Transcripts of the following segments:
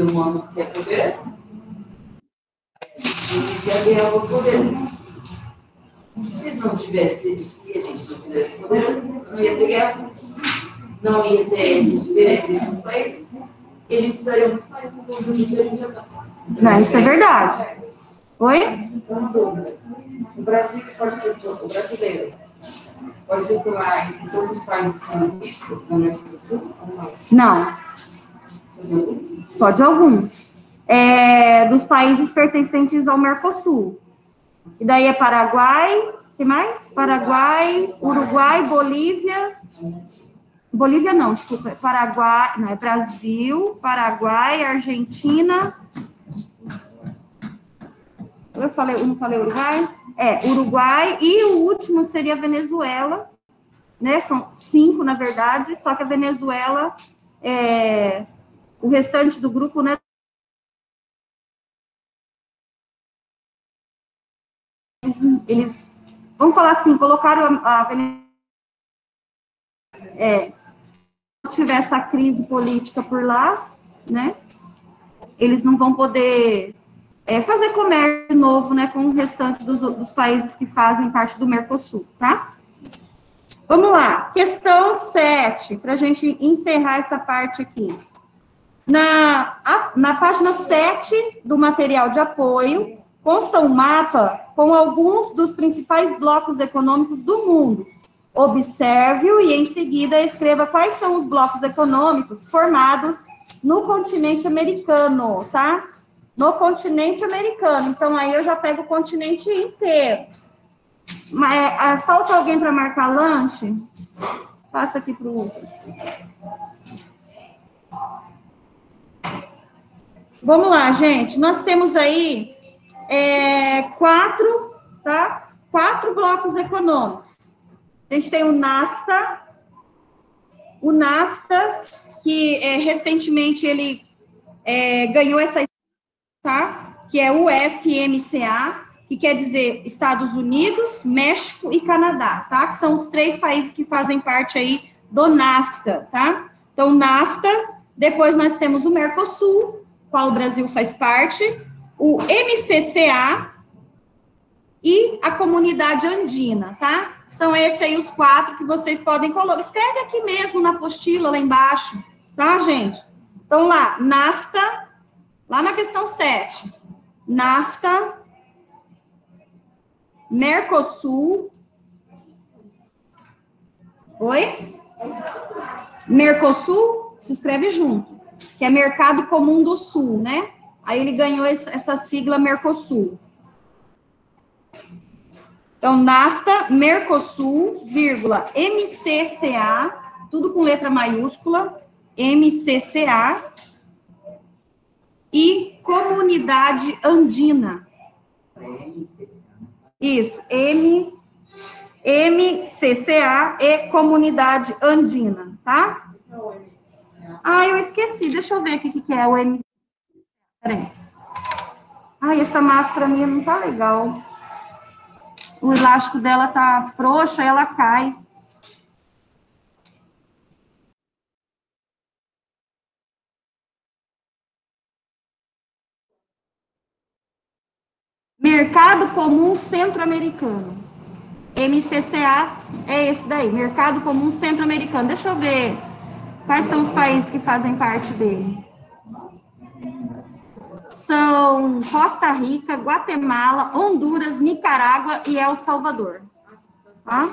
ser humano quer poder, se a guerra ao poder. Se não tivesse, se a gente não tivesse poder, não ia ter guerra, não ia ter essa diferença entre os países, e a gente estaria muito mais envolvido do que a gente já está. Não, isso é verdade. Oi? O Brasil pode ser o brasileiro pode circular em todos os países sem visto na América do Sul não? Não. Só de alguns. É, dos países pertencentes ao Mercosul. E daí é Paraguai, que mais? Paraguai, Uruguai, Bolívia. Bolívia não, desculpa, é Paraguai, não, é Brasil, Paraguai, Argentina. Eu falei, eu não falei Uruguai? É, Uruguai e o último seria Venezuela, né? São cinco, na verdade, só que a Venezuela, é, o restante do grupo, né? Eles, eles vamos falar assim, colocaram a, a. É, tiver essa crise política por lá, né? Eles não vão poder é, fazer comércio novo, né, com o restante dos, dos países que fazem parte do Mercosul, tá? Vamos lá, questão 7, para a gente encerrar essa parte aqui. Na, a, na página 7 do material de apoio, consta um mapa com alguns dos principais blocos econômicos do mundo. Observe-o e, em seguida, escreva quais são os blocos econômicos formados no continente americano, tá? no continente americano. Então, aí eu já pego o continente inteiro. Mas, é, falta alguém para marcar lanche? Passa aqui para o Lucas. Vamos lá, gente. Nós temos aí é, quatro, tá? Quatro blocos econômicos. A gente tem o NAFTA, o NAFTA, que é, recentemente ele é, ganhou essa tá? Que é o SMCA, que quer dizer Estados Unidos, México e Canadá, tá? Que são os três países que fazem parte aí do NAFTA, tá? Então, NAFTA, depois nós temos o Mercosul, qual o Brasil faz parte, o MCCA e a Comunidade Andina, tá? São esses aí os quatro que vocês podem colocar. Escreve aqui mesmo na apostila, lá embaixo, tá, gente? Então, lá, NAFTA, Lá na questão 7, NAFTA, Mercosul. Oi? Mercosul se escreve junto, que é Mercado Comum do Sul, né? Aí ele ganhou essa sigla Mercosul. Então, NAFTA, Mercosul, vírgula, MCCA, tudo com letra maiúscula, MCCA, e Comunidade Andina. Isso, M, MCCA e Comunidade Andina, tá? Ah, eu esqueci, deixa eu ver o que é o M. Peraí. Ai, essa máscara minha não tá legal. O elástico dela tá frouxo, aí ela cai. Mercado Comum Centro-Americano. MCCA é esse daí, Mercado Comum Centro-Americano. Deixa eu ver quais são os países que fazem parte dele. São Costa Rica, Guatemala, Honduras, Nicarágua e El Salvador. Tá?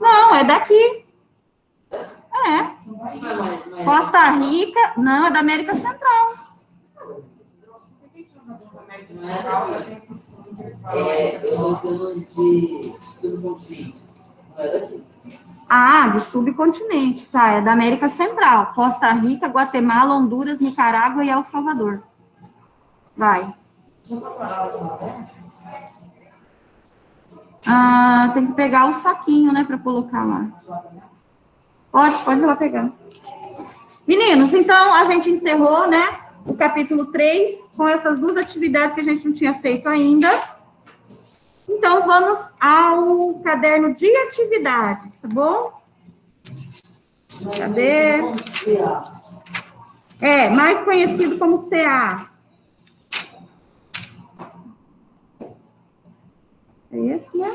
Não, é daqui. É. Costa Rica, não, é da América Central. É, eu de subcontinente. Não é daqui. Ah, do subcontinente, tá? É da América Central. Costa Rica, Guatemala, Honduras, Nicarágua e El Salvador. Vai. Ah, tem que pegar o saquinho, né, para colocar lá. Pode, pode ir lá pegar. Meninos, então a gente encerrou, né? o capítulo 3, com essas duas atividades que a gente não tinha feito ainda. Então, vamos ao caderno de atividades, tá bom? Cadê? É, mais conhecido como CA. É esse, né?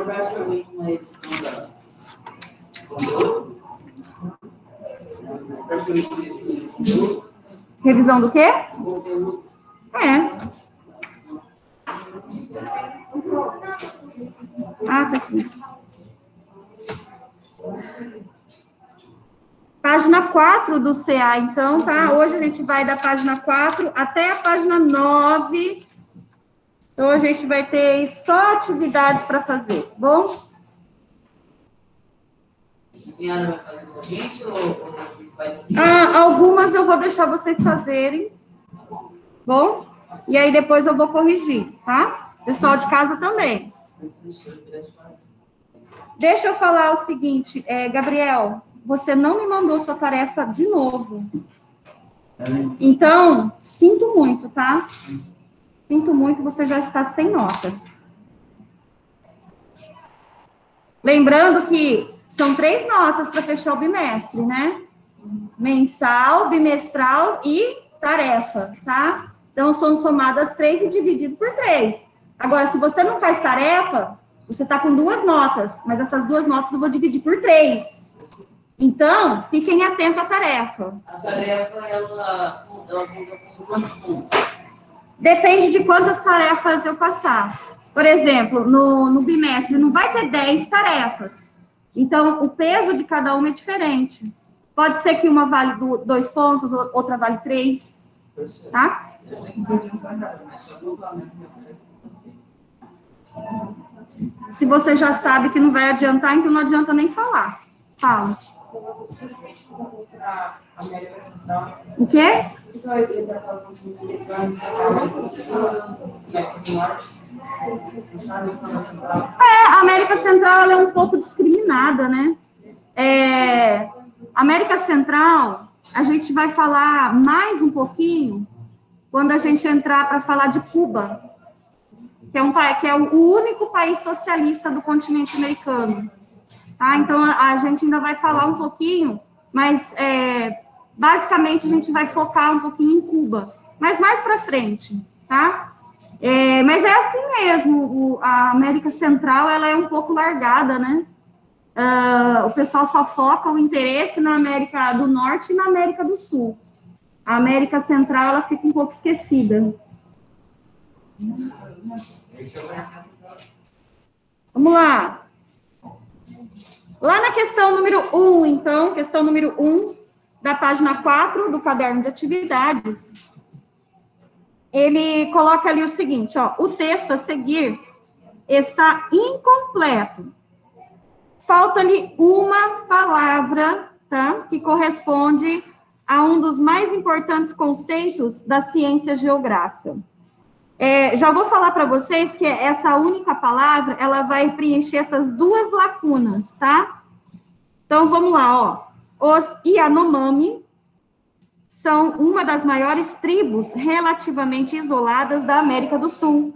Aqui é praticamente uma revisão da. Praticamente isso. Revisão do quê? É. Ah, tá aqui. Página 4 do CA, então, tá? Hoje a gente vai da página 4 até a página 9. Então, a gente vai ter só atividades para fazer, bom? A senhora vai fazer com a gente ou, ou? Ah, algumas eu vou deixar vocês fazerem, bom? E aí depois eu vou corrigir, tá? Pessoal de casa também. Deixa eu falar o seguinte, é, Gabriel, você não me mandou sua tarefa de novo. Então, sinto muito, tá? Sinto muito, você já está sem nota. Lembrando que são três notas para fechar o bimestre, né? Mensal, bimestral e tarefa, tá? Então, são somadas três e dividido por três. Agora, se você não faz tarefa, você está com duas notas, mas essas duas notas eu vou dividir por três. Então, fiquem atentos à tarefa. A tarefa, ela, ela com quantos pontos? Depende de quantas tarefas eu passar. Por exemplo, no, no bimestre não vai ter 10 tarefas. Então, o peso de cada uma é diferente. Pode ser que uma vale do, dois pontos, outra vale três. Tá? Se você já sabe que não vai adiantar, então não adianta nem falar. Fala. O quê? É, a América Central é um pouco discriminada, né? É, América Central, a gente vai falar mais um pouquinho quando a gente entrar para falar de Cuba, que é, um, que é o único país socialista do continente americano. Tá? Então, a, a gente ainda vai falar um pouquinho, mas é, basicamente a gente vai focar um pouquinho em Cuba, mas mais para frente, tá? É, mas é assim mesmo, o, a América Central, ela é um pouco largada, né? Uh, o pessoal só foca o interesse na América do Norte e na América do Sul. A América Central, ela fica um pouco esquecida. Vamos lá. Lá na questão número 1, então, questão número 1, da página 4 do caderno de atividades, ele coloca ali o seguinte, ó, o texto a seguir está incompleto. Falta-lhe uma palavra, tá? Que corresponde a um dos mais importantes conceitos da ciência geográfica. É, já vou falar para vocês que essa única palavra, ela vai preencher essas duas lacunas, tá? Então, vamos lá, ó. Os Yanomami são uma das maiores tribos relativamente isoladas da América do Sul.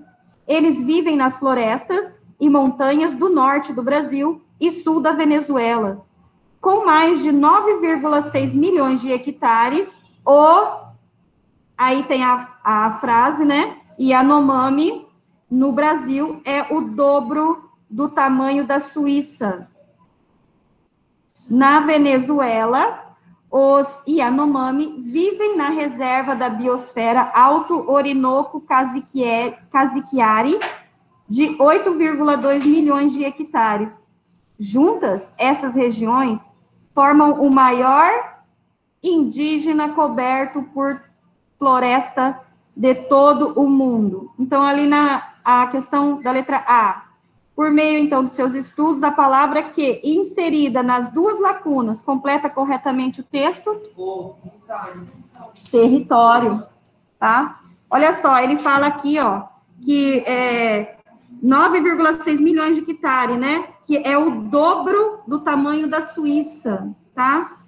Eles vivem nas florestas e montanhas do norte do Brasil e sul da Venezuela, com mais de 9,6 milhões de hectares, ou, aí tem a, a frase, né? Yanomami, no Brasil, é o dobro do tamanho da Suíça. Na Venezuela, os Yanomami vivem na reserva da biosfera Alto Orinoco Caziquiari, de 8,2 milhões de hectares. Juntas, essas regiões formam o maior indígena coberto por floresta de todo o mundo. Então, ali na a questão da letra A, por meio, então, dos seus estudos, a palavra que, inserida nas duas lacunas, completa corretamente o texto? Território. Tá? Olha só, ele fala aqui, ó, que é 9,6 milhões de hectares, né? Que é o dobro do tamanho da Suíça, tá?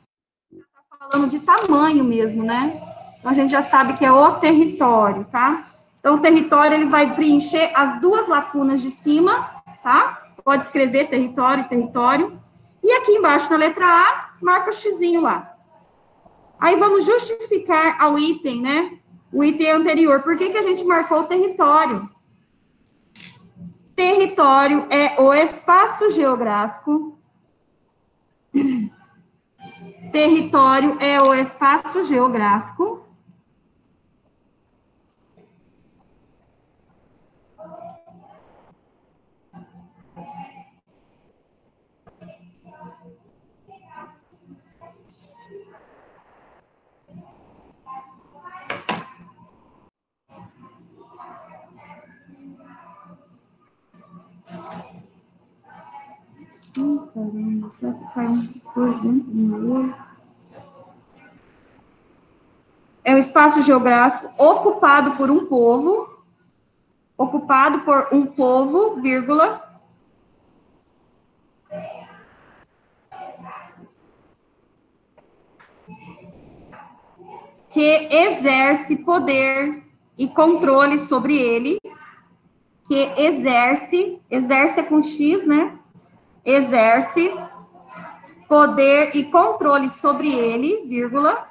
Tá falando de tamanho mesmo, né? Então, a gente já sabe que é o território, tá? Então, o território, ele vai preencher as duas lacunas de cima, tá? Pode escrever território, território. E aqui embaixo, na letra A, marca o xizinho lá. Aí, vamos justificar ao item, né? O item anterior. Por que, que a gente marcou o território? Território é o espaço geográfico. Território é o espaço geográfico caramba, será que cai um dentro do É um espaço geográfico ocupado por um povo, ocupado por um povo, vírgula, que exerce poder e controle sobre ele, que exerce, exerce é com X, né? Exerce poder e controle sobre ele, vírgula,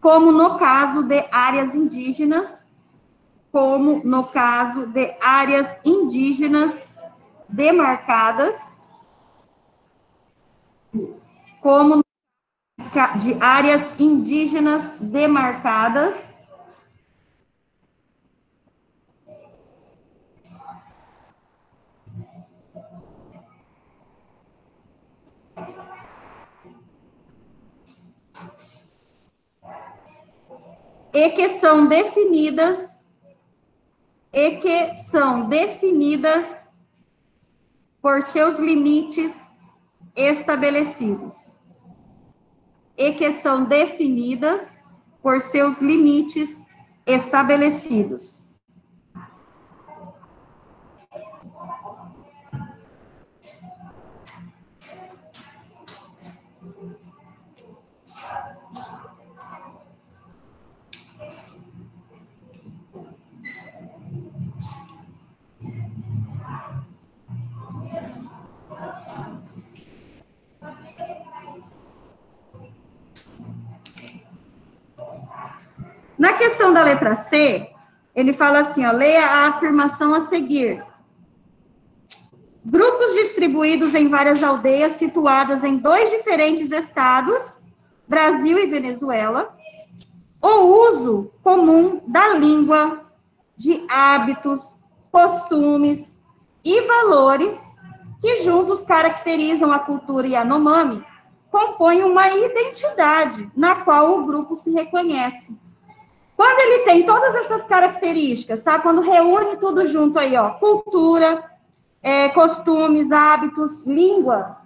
como no caso de áreas indígenas, como no caso de áreas indígenas demarcadas, como de áreas indígenas demarcadas. E que são definidas, e que são definidas por seus limites estabelecidos e que são definidas por seus limites estabelecidos. Na questão da letra C, ele fala assim, ó, leia a afirmação a seguir. Grupos distribuídos em várias aldeias situadas em dois diferentes estados, Brasil e Venezuela, o uso comum da língua, de hábitos, costumes e valores que juntos caracterizam a cultura Yanomami, compõem uma identidade na qual o grupo se reconhece. Quando ele tem todas essas características, tá? Quando reúne tudo junto aí, ó, cultura, é, costumes, hábitos, língua,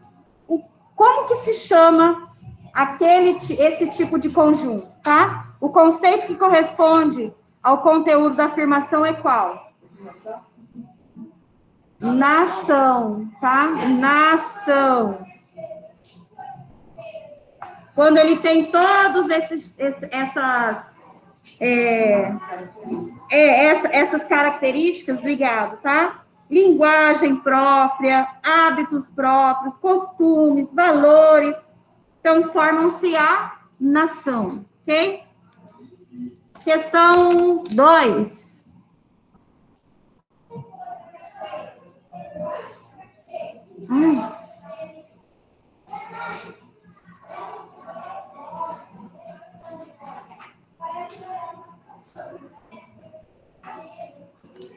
o, como que se chama aquele, esse tipo de conjunto, tá? O conceito que corresponde ao conteúdo da afirmação é qual? Nação, tá? Nação. Quando ele tem todos esses, essas é, é essa, essas características, obrigado, tá? Linguagem própria, hábitos próprios, costumes, valores, então formam-se a nação, ok? Questão 2. Hum.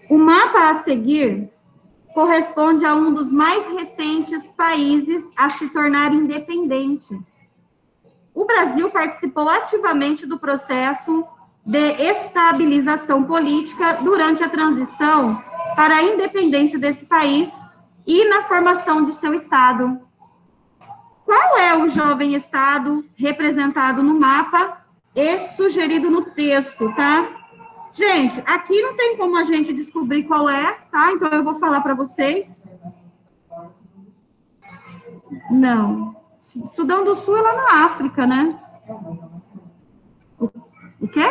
O mapa a seguir corresponde a um dos mais recentes países a se tornar independente. O Brasil participou ativamente do processo de estabilização política durante a transição para a independência desse país e na formação de seu Estado. Qual é o jovem Estado representado no mapa e sugerido no texto, tá? Gente, aqui não tem como a gente descobrir qual é, tá? Então eu vou falar para vocês. Não. Sudão do Sul é lá na África, né? O, quê?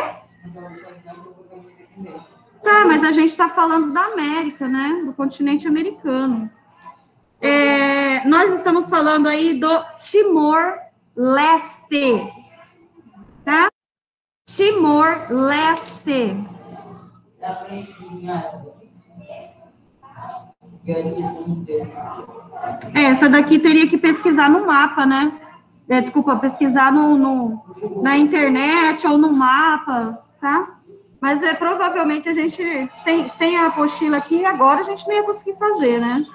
Tá, mas a gente está falando da América, né? Do continente americano. É, nós estamos falando aí do Timor-Leste, tá? Timor-Leste. É, essa daqui teria que pesquisar no mapa, né? É, desculpa, pesquisar no, no, na internet ou no mapa, tá? Mas é provavelmente a gente, sem, sem a apostila aqui, agora a gente não ia conseguir fazer, né?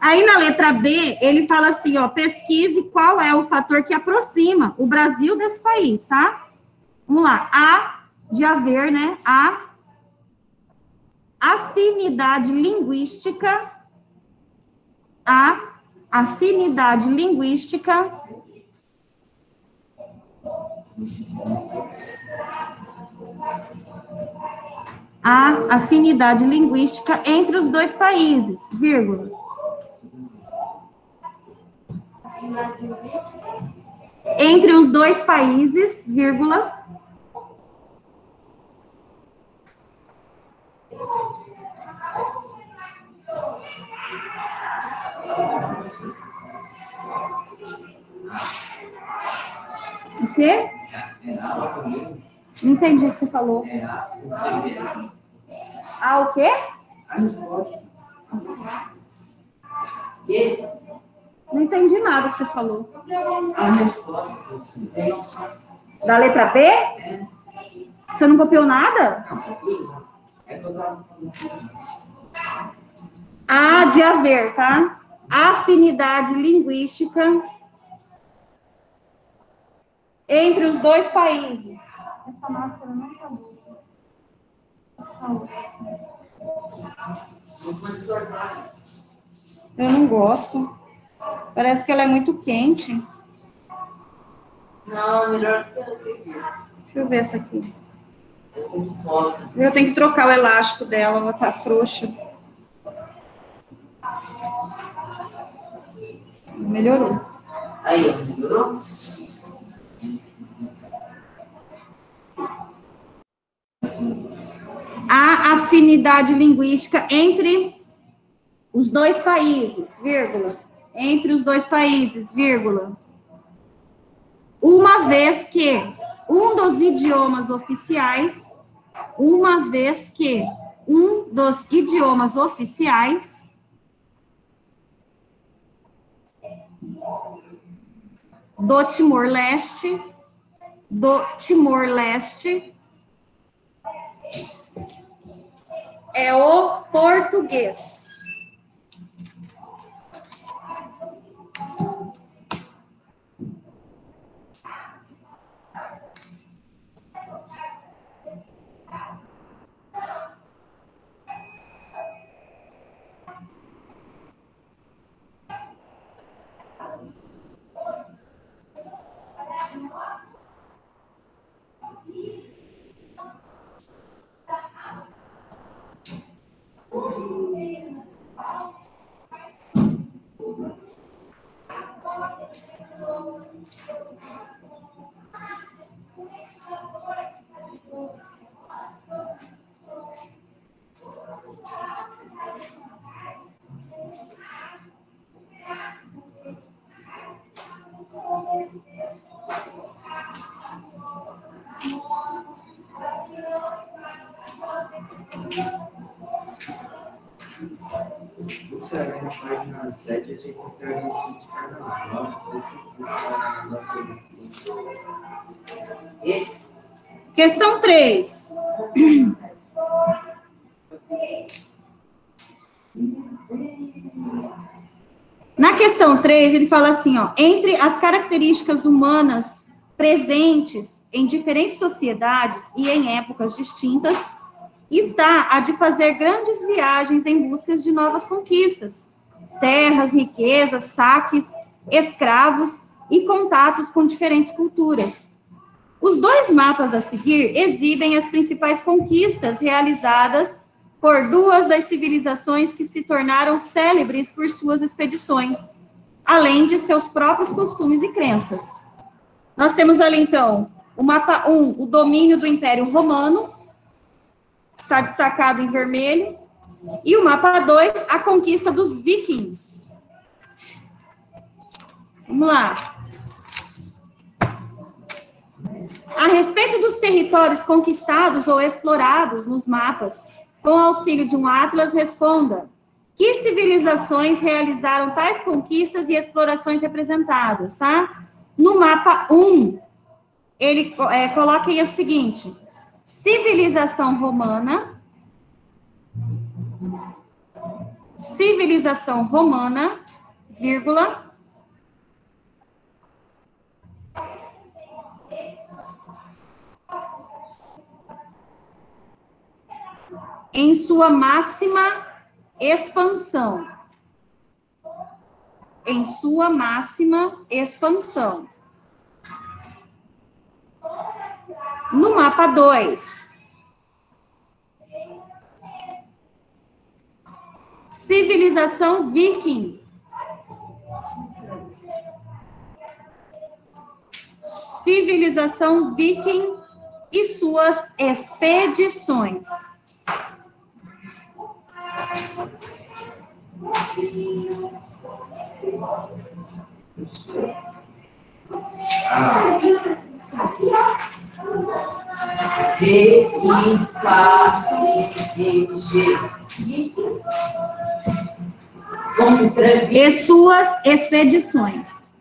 Aí na letra B, ele fala assim, ó, pesquise qual é o fator que aproxima o Brasil desse país, tá? Vamos lá. A de haver, né? A afinidade linguística. A afinidade linguística. A afinidade linguística entre os dois países, vírgula. Entre os dois países, vírgula. O quê? Não entendi o que você falou. Ah, o quê? Não entendi nada que você falou. A resposta. Da letra B? Você não copiou nada? A de haver, tá? Afinidade linguística entre os dois países. Essa máscara não tá boa. Eu não gosto. Parece que ela é muito quente. Não, melhor que ela aqui. Deixa eu ver essa aqui. Eu tenho que trocar o elástico dela, ela tá frouxa. Melhorou. Aí, melhorou? a afinidade linguística entre os dois países, vírgula, entre os dois países, vírgula, uma vez que um dos idiomas oficiais, uma vez que um dos idiomas oficiais do Timor-Leste, do Timor-Leste é o português. Na 7, a gente de carnaval. Questão 3. Na questão 3, ele fala assim, ó, entre as características humanas presentes em diferentes sociedades e em épocas distintas, está a de fazer grandes viagens em busca de novas conquistas, terras, riquezas, saques, escravos e contatos com diferentes culturas. Os dois mapas a seguir exibem as principais conquistas realizadas por duas das civilizações que se tornaram célebres por suas expedições, além de seus próprios costumes e crenças. Nós temos ali, então, o mapa 1, um, o domínio do Império Romano, está destacado em vermelho, e o mapa 2, a conquista dos vikings. Vamos lá. A respeito dos territórios conquistados ou explorados nos mapas, com auxílio de um atlas, responda: que civilizações realizaram tais conquistas e explorações representadas, tá? No mapa 1, ele é, coloca aí o seguinte: civilização romana, civilização romana, vírgula, em sua máxima expansão. Em sua máxima expansão. No mapa 2, civilização viking. Civilização viking e suas expedições. Ah. V, I, K, I, N, G. Como escreve? E suas expedições.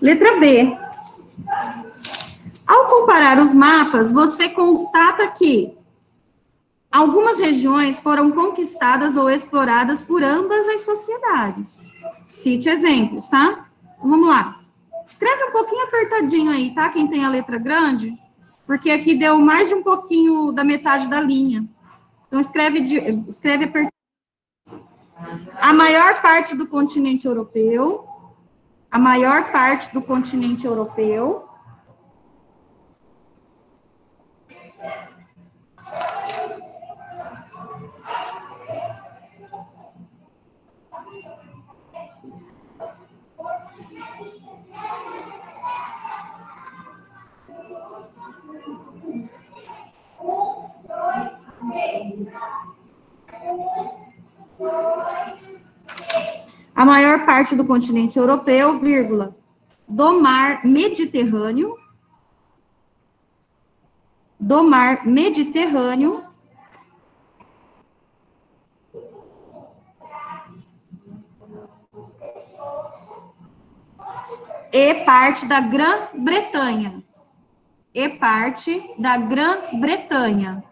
Letra B. Ao comparar os mapas, você constata que algumas regiões foram conquistadas ou exploradas por ambas as sociedades. Cite exemplos, tá? Então, vamos lá. Escreve um pouquinho apertadinho aí, tá? Quem tem a letra grande, porque aqui deu mais de um pouquinho da metade da linha. Então, escreve, escreve apertadinho. A maior parte do continente europeu, a maior parte do continente europeu, a maior parte do continente europeu, vírgula, do mar Mediterrâneo, do mar Mediterrâneo, e parte da Grã-Bretanha. E parte da Grã-Bretanha.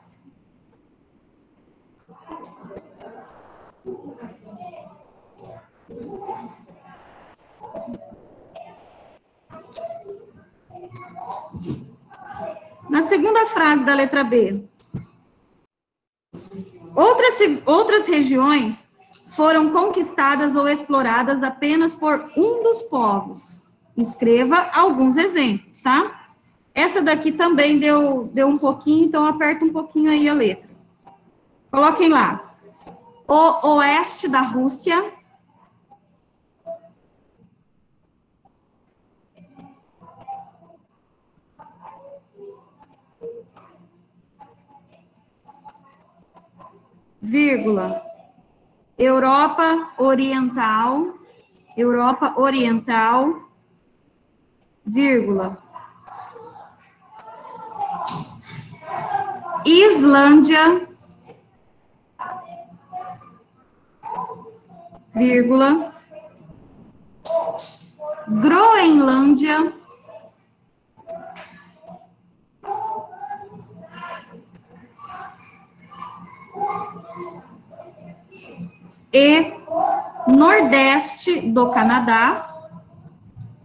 Na segunda frase da letra B. Outras, outras regiões foram conquistadas ou exploradas apenas por um dos povos. Escreva alguns exemplos, tá? Essa daqui também deu, deu um pouquinho, então aperta um pouquinho aí a letra. Coloquem lá. O oeste da Rússia vírgula, Europa Oriental, Europa Oriental, vírgula, Islândia, vírgula, Groenlândia, e Nordeste do Canadá,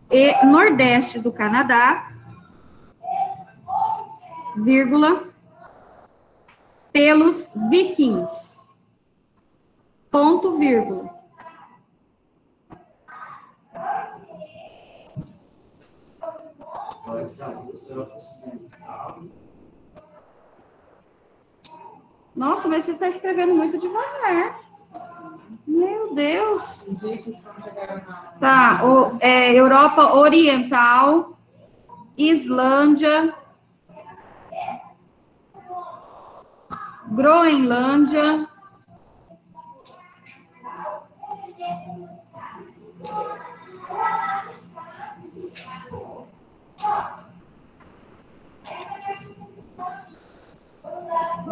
e Nordeste do Canadá, vírgula, pelos vikings. Ponto, vírgula. Nossa, mas você está escrevendo muito devagar. Meu Deus. Tá, o, é, Europa Oriental, Islândia, Groenlândia,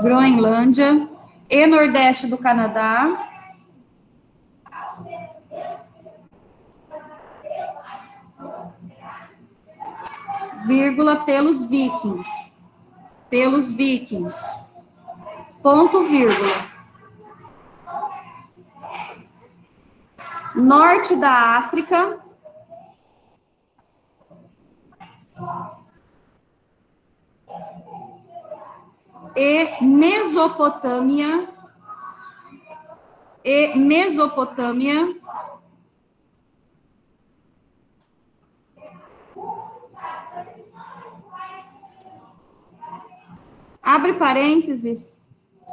Groenlândia e Nordeste do Canadá. Vírgula pelos vikings. Pelos vikings. Ponto, vírgula. Norte da África. E Mesopotâmia. E Mesopotâmia. Abre parênteses,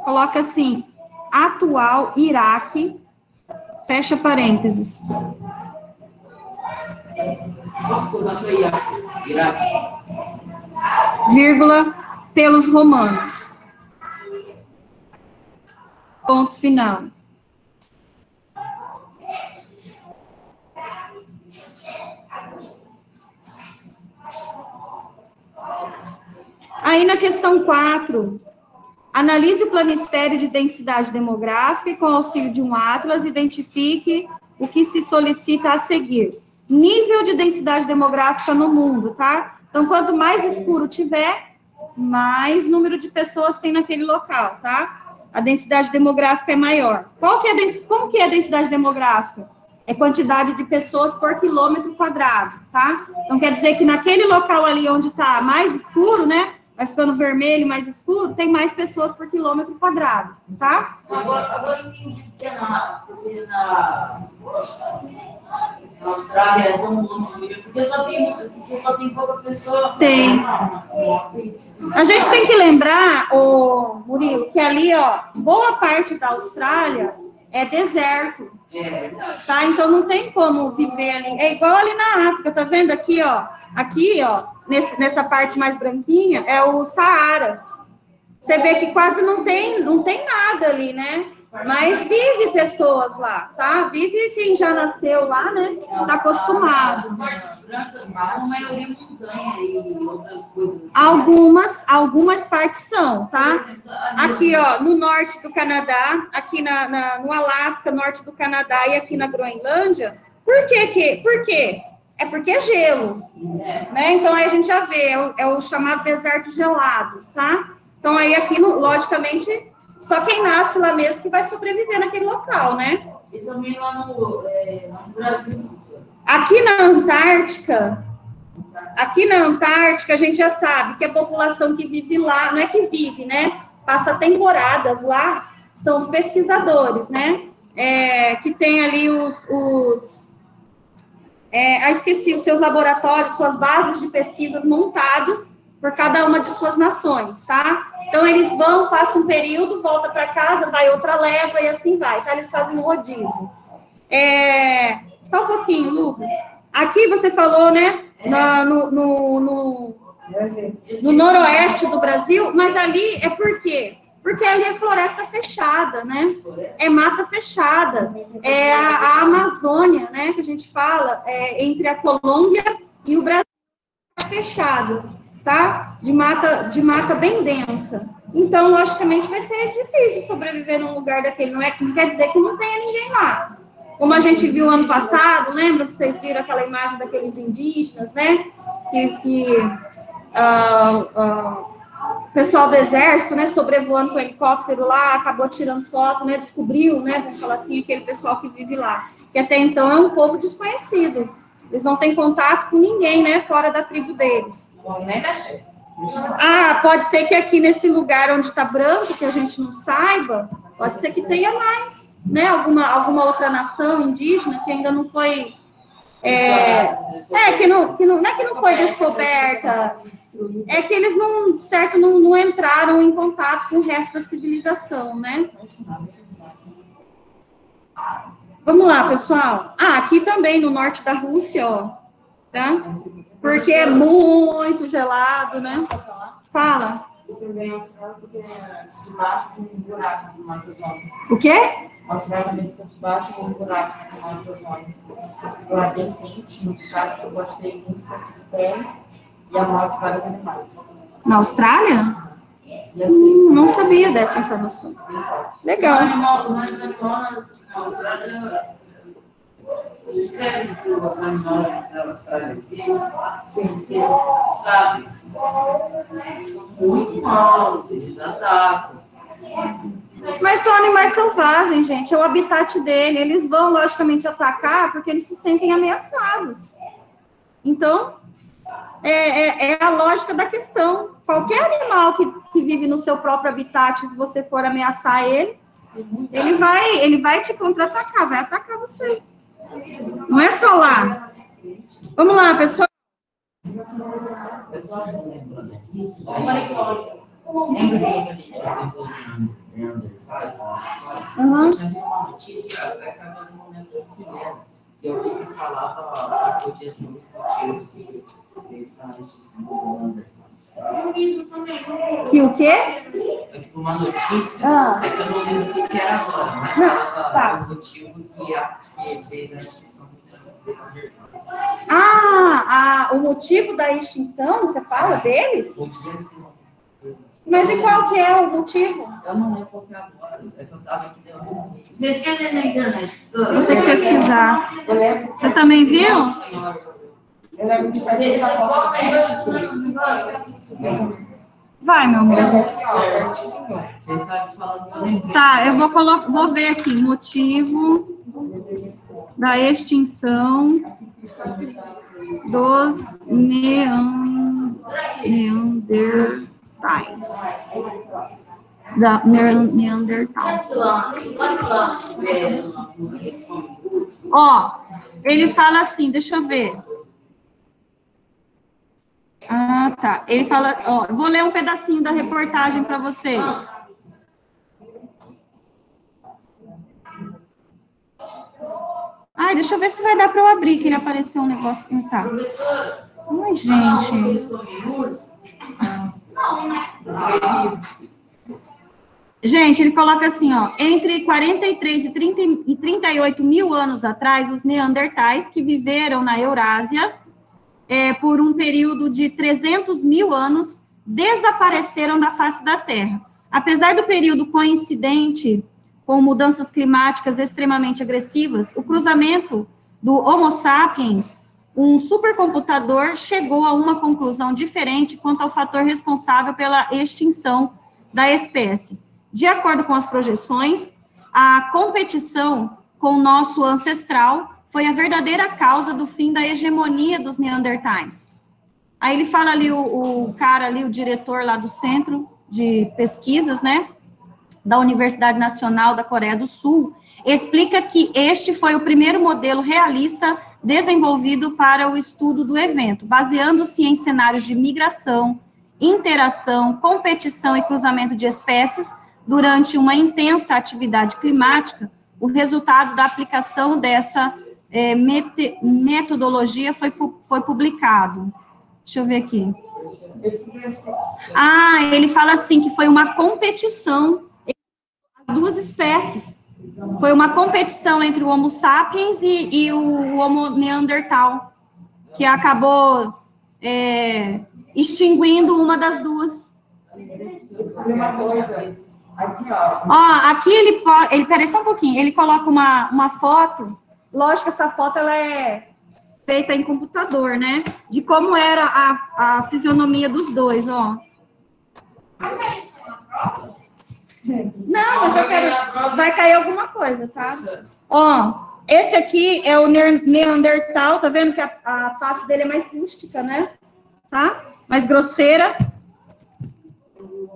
coloca assim, atual Iraque, fecha parênteses. Iraque. vírgula, pelos romanos. Ponto final. Aí na questão 4, analise o planisfério de densidade demográfica e com auxílio de um atlas identifique o que se solicita a seguir. Nível de densidade demográfica no mundo, tá? Então, quanto mais escuro tiver, mais número de pessoas tem naquele local, tá? A densidade demográfica é maior. Qual que é a como que é a densidade demográfica? É quantidade de pessoas por quilômetro quadrado, tá? Então, quer dizer que naquele local ali onde está mais escuro, né? Vai ficando vermelho, mais escuro, tem mais pessoas por quilômetro quadrado, tá? Agora, agora eu entendi porque na, porque na, na Austrália é tão bom desenvolver, porque só tem, porque só tem pouca pessoa. Tem. Não, não. A gente tem que lembrar, ô Murilo, que ali, ó, boa parte da Austrália é deserto, É tá? Então não tem como viver ali. É igual ali na África, tá vendo aqui, ó? Aqui, ó, nesse, nessa parte mais branquinha, é o Saara. Você vê que quase não tem, não tem nada ali, né? Mas vive pessoas lá, tá? Vive quem já nasceu lá, né? Tá acostumado. As partes brancas são a maioria montanha e outras coisas assim. Algumas, algumas partes são, tá? Aqui, ó, no norte do Canadá, aqui na, na- no Alasca, norte do Canadá e aqui na Groenlândia. Por que que? Por quê? É porque é gelo, né? Então aí a gente já vê, é o, é o chamado deserto gelado, tá? Então aí aqui, logicamente, só quem nasce lá mesmo que vai sobreviver naquele local, né? e também lá no, é, no Brasil. Aqui na Antártica, aqui na Antártica, a gente já sabe que a população que vive lá, não é que vive, né? Passa temporadas lá, são os pesquisadores, né? É, que tem ali os. os é, ah, esqueci, os seus laboratórios, suas bases de pesquisas montados por cada uma de suas nações, tá? Então, eles vão, passam um período, volta para casa, vai outra leva e assim vai, tá? Eles fazem um rodízio. É, só um pouquinho, Lucas. Aqui você falou, né? na- no, no, no, no noroeste do Brasil, mas ali é por quê? Porque ali é floresta fechada, né? É mata fechada. É a, a Amazônia, né? Que a gente fala, é, entre a Colômbia e o Brasil fechado, tá? De mata, de mata bem densa. Então, logicamente, vai ser difícil sobreviver num lugar daquele. Não, é, não quer dizer que não tenha ninguém lá. Como a gente viu ano passado, lembra que vocês viram aquela imagem daqueles indígenas, né? Que, que ah, ah, o pessoal do exército, né, sobrevoando com helicóptero lá, acabou tirando foto, né, descobriu, né, vamos falar assim, aquele pessoal que vive lá. Que até então é um povo desconhecido. Eles não têm contato com ninguém, né, fora da tribo deles. Bom, nem mexer. Ah, pode ser que aqui nesse lugar onde está branco, que a gente não saiba, pode ser que tenha mais, né? Alguma, alguma outra nação indígena que ainda não foi. É, é que, não, que não, não é que não foi descoberta, é que eles não, certo, não, não entraram em contato com o resto da civilização, né? Vamos lá, pessoal. Ah, aqui também no norte da Rússia, ó, tá? Porque é muito gelado, né? Fala. O quê? Automaticamente fica debaixo de um buraco no alto ozônio. Lá bem quente, no estado que eu gostei muito câncer de pele e a morte de vários animais. Na Austrália? E assim, Hum, não sabia dessa informação. Legal. animal, mas animal na Austrália, vocês querem que os animais da Austrália vivem? Sim. Eles, sabe, são muito maus, eles atacam. Mas são animais selvagens, gente. É o habitat dele. Eles vão, logicamente, atacar porque eles se sentem ameaçados. Então, é, é- é a lógica da questão. Qualquer animal que, que vive no seu próprio habitat, se você for ameaçar ele, ele vai, ele vai te contra-atacar, vai atacar você. Não é só lá. Vamos lá, pessoal. Eu tô lembrando aqui, Lembra lembra quando a gente fez os Neandertais? Uhum. Eu vi uma notícia, até acabou no momento que eu fui lendo, que eu vi que falava que podia ser um dos motivos que fez para a extinção do Neandertais. Que o quê? É tipo uma notícia, Ah. é que eu não lembro o que era agora, mas Não, falava tá. o motivo que, a, que fez a extinção dos Neandertais. Ah, a- o motivo da extinção, você fala deles? Podia ser um- Mas e qual que é o motivo? Eu não lembro qual que é agora, é que eu tava aqui dentro Pesquisem na internet, professora. Vou ter que pesquisar. Você também viu? Eu lembro que? Vai, meu amor. Tá, eu vou, colo- vou ver aqui. Motivo da extinção dos nean- neandertais. Da nean- neandertal. Que? Ó, ele fala assim, deixa eu ver. Ah, tá. Ele fala, ó, vou ler um pedacinho da reportagem para vocês. Ai, deixa eu ver se vai dar para eu abrir, que ele apareceu um negócio. Não tá. Ai, ah, gente. vocês Gente, ele coloca assim, ó, entre 43 e, 30, e 38 mil anos atrás, os neandertais que viveram na Eurásia é, por um período de 300 mil anos desapareceram da face da Terra. Apesar do período coincidente com mudanças climáticas extremamente agressivas, o cruzamento do Homo sapiens, um supercomputador, chegou a uma conclusão diferente quanto ao fator responsável pela extinção da espécie. De acordo com as projeções, a competição com o nosso ancestral foi a verdadeira causa do fim da hegemonia dos neandertais. Aí ele fala ali, o, o cara ali, o diretor lá do centro de pesquisas, né, da Universidade Nacional da Coreia do Sul, explica que este foi o primeiro modelo realista desenvolvido para o estudo do evento, baseando-se em cenários de migração, interação, competição e cruzamento de espécies durante uma intensa atividade climática. O resultado da aplicação dessa mete- metodologia foi, foi publicado. Deixa eu ver aqui. Ah, ele fala assim que foi uma competição entre as duas espécies. Foi uma competição entre o Homo sapiens e, e o Homo neandertal, que acabou é, extinguindo uma das duas. Aqui, ó. Aqui ele pode, ele, peraí só um pouquinho, ele coloca uma, uma foto, lógico essa foto ela é feita em computador, né? De como era a, a fisionomia dos dois, ó. Não, mas eu quero, vai cair alguma coisa, tá? Ó, esse aqui é o Neandertal, tá vendo que a, a face dele é mais rústica, né? Tá? Mais grosseira.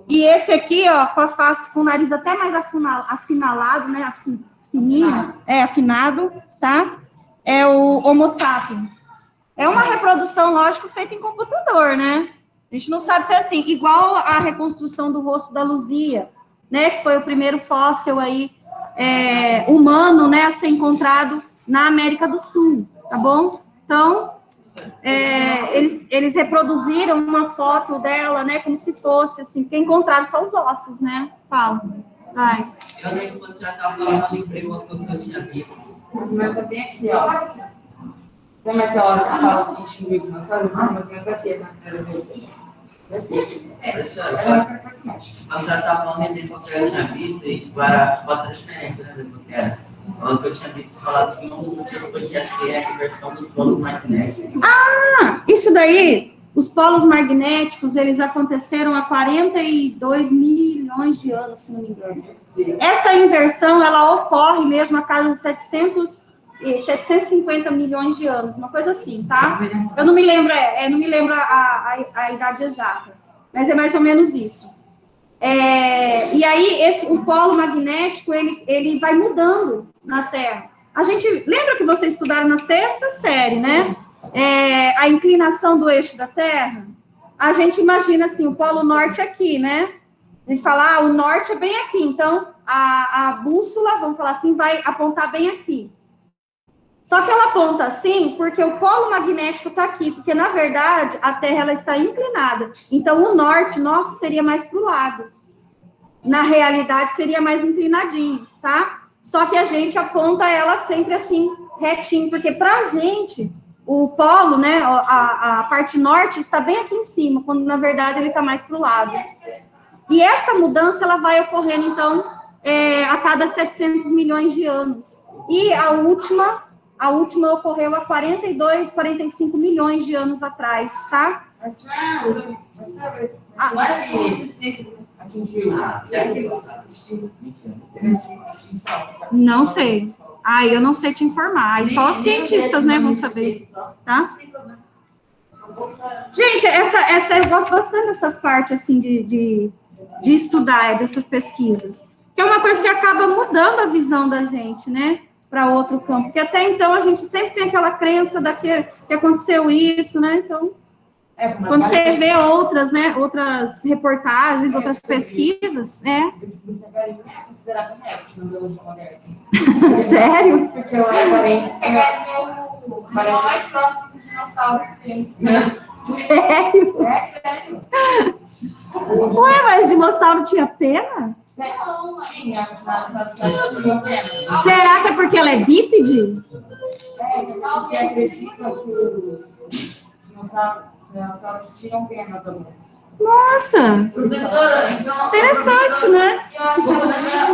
E esse aqui, ó, com a face, com o nariz até mais afina- afinalado, né? Afin- Fininho, é afinado, tá? É o Homo sapiens. É uma reprodução, lógico, feita em computador, né? A gente não sabe se é assim, igual a reconstrução do rosto da Luzia, né? Que foi o primeiro fóssil aí é, humano, né, a ser encontrado na América do Sul, tá bom? Então, é, eles, eles reproduziram uma foto dela, né, como se fosse, assim, porque encontraram só os ossos, né? Fala, vai. Eu lembro quando você estava falando, eu lembrei uma coisa que eu tinha visto. Menos é bem aqui, ó. Aquela hora que fala que o dinossauro? Ah, mais ou menos aqui, na cara dele. Você estava falando, que eu tinha visto e era bastante diferente, né, do que era. O que eu tinha visto falar que um dos motivos podia ser a inversão dos polos magnéticos. Ah, isso daí, os polos magnéticos, eles aconteceram há 42 milhões de anos, se não me engano. Essa inversão, ela ocorre mesmo a cada 700, e 750 milhões de anos, uma coisa assim, tá? Eu não me lembro, é, é, não me lembro a, a, a idade exata, mas é mais ou menos isso. É, e aí, esse, o polo magnético, ele, ele vai mudando na Terra. A gente, lembra que vocês estudaram na sexta série, né? É, a inclinação do eixo da Terra? A gente imagina assim, o polo norte aqui, né? A gente fala, ah, o norte é bem aqui, então a, a bússola, vamos falar assim, vai apontar bem aqui. Só que ela aponta assim porque o polo magnético está aqui, porque na verdade a Terra ela está inclinada. Então o norte nosso seria mais para o lado. Na realidade seria mais inclinadinho, tá? Só que a gente aponta ela sempre assim, retinho, porque para a gente o polo, né, a, a parte norte está bem aqui em cima, quando na verdade ele está mais para o lado. E essa mudança ela vai ocorrendo então é, a cada 700 milhões de anos. E a última a última ocorreu há 42, 45 milhões de anos atrás, tá? Quase atingiu. Não sei. Ah, eu não sei te informar. Aí só os cientistas, né, vão saber, tá? Gente, essa, essa eu gosto bastante dessas partes, assim, de, de, de estudar, dessas pesquisas. Que é uma coisa que acaba mudando a visão da gente, né? Para outro campo. Porque até então a gente sempre tem aquela crença daquele, que aconteceu isso, né? Então, É, quando você várias- vê outras, né? Outras reportagens, outras pesquisas, é. Eu descobri que a galinha é considerada um réptil na biologia moderna. Sério? Porque é parente. A galinha é o mais próximo do dinossauro que tem. Sério? É sério. Ué, mas dinossauro tinha pena? Será que é porque ela é bípede? É, acredita que os tinham penas. Nossa, Professora, então. interessante, né? Vou começar,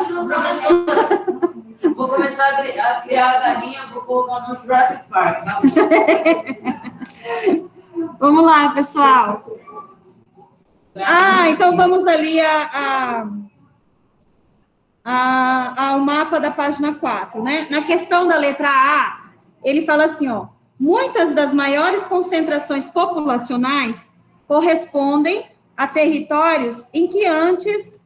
vou começar a, cri- a criar a galinha, vou colocar no Jurassic Park. Vamos lá, pessoal. Ah, então vamos ali a, a- ao mapa da página 4, né? Na questão da letra A, ele fala assim, ó, muitas das maiores concentrações populacionais correspondem a territórios em que antes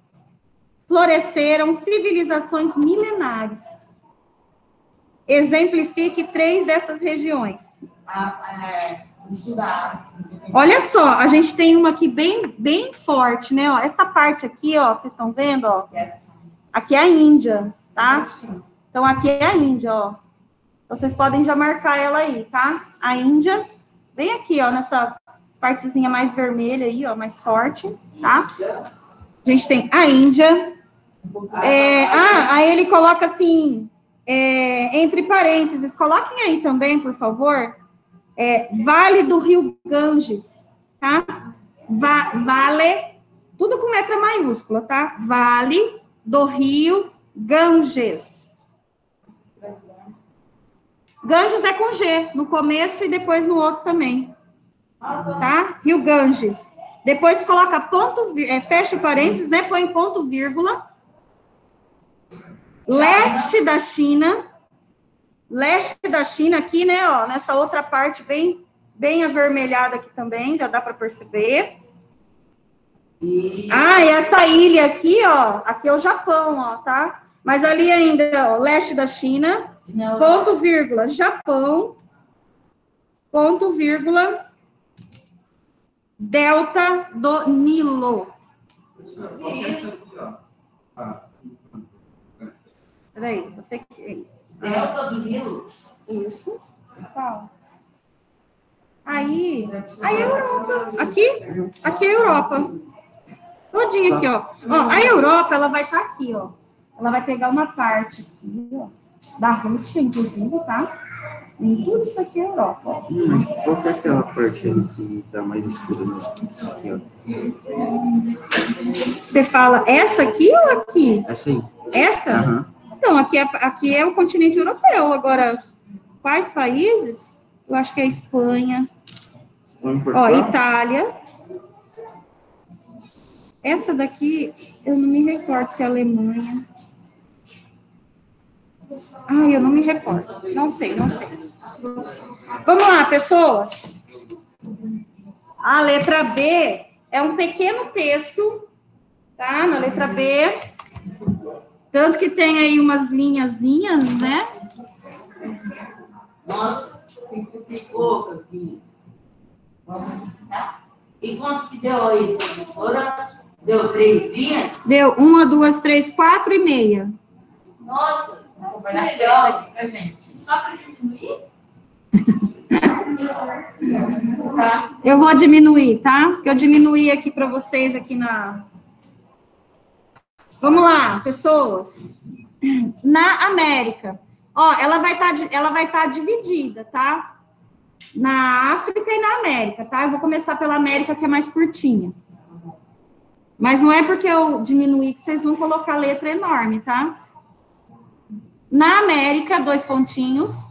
floresceram civilizações milenares. Exemplifique três dessas regiões. A, é. Olha só, a gente tem uma aqui bem, bem forte, né? Ó, essa parte aqui, ó, vocês estão vendo, ó? Aqui é a Índia, tá? Então, aqui é a Índia, ó. Vocês podem já marcar ela aí, tá? A Índia, bem aqui, ó, nessa partezinha mais vermelha aí, ó, mais forte, tá? A gente tem a Índia. É, ah, aí ele coloca assim, é, entre parênteses, coloquem aí também, por favor, é, Vale do Rio Ganges, tá? Va vale, tudo com letra maiúscula, tá? Vale do Rio Ganges. Ganges é com G, no começo e depois no outro também, tá? Rio Ganges. Depois coloca ponto, é, fecha parênteses, né? Põe ponto vírgula. Leste da China, leste da China aqui, né, ó, nessa outra parte bem bem avermelhada aqui também, já dá para perceber. E Ah, e essa ilha aqui, ó, aqui é o Japão, ó, tá? Mas ali ainda, ó, leste da China, não, ponto vírgula, Japão, ponto vírgula, delta do Nilo. É Peraí, vou ter que... Delta do Nilo. Isso. Qual? Aí, aí é Europa. Aqui, aqui é a Europa. Todinho aqui, ó. Ó, a Europa, ela vai estar aqui, ó. Ela vai pegar uma parte aqui, ó, da Rússia, inclusive, tá? E tudo isso aqui é Europa, ó. Hum, Mas qual que é aquela parte ali que tá mais escura no isso aqui, ó? Você fala essa aqui ou aqui? Essa aí? Essa? Aham. Então, aqui é, aqui é o continente europeu. Agora, quais países? Eu acho que é a Espanha, por Ó? Itália. Essa daqui, eu não me recordo se é Alemanha. Ai, eu não me recordo. Não sei, não sei. Vamos lá, pessoas. A letra B é um pequeno texto, tá? Na letra B. Tanto que tem aí umas linhazinhas, né? Cinco e poucas linhas. Quanto que deu aí, professora? Deu três linhas? Deu uma, duas, três, quatro e meia. Nossa, Vai dar aqui pra gente. Só para diminuir? Eu vou diminuir, tá? Eu diminuí aqui para vocês aqui na. Vamos lá, pessoas. Na América, ó, ela vai estar ela vai estar dividida, tá? Na África e na América, tá? Eu vou começar pela América que é mais curtinha. Mas não é porque eu diminuí que vocês vão colocar letra enorme, tá? Na América, dois pontinhos.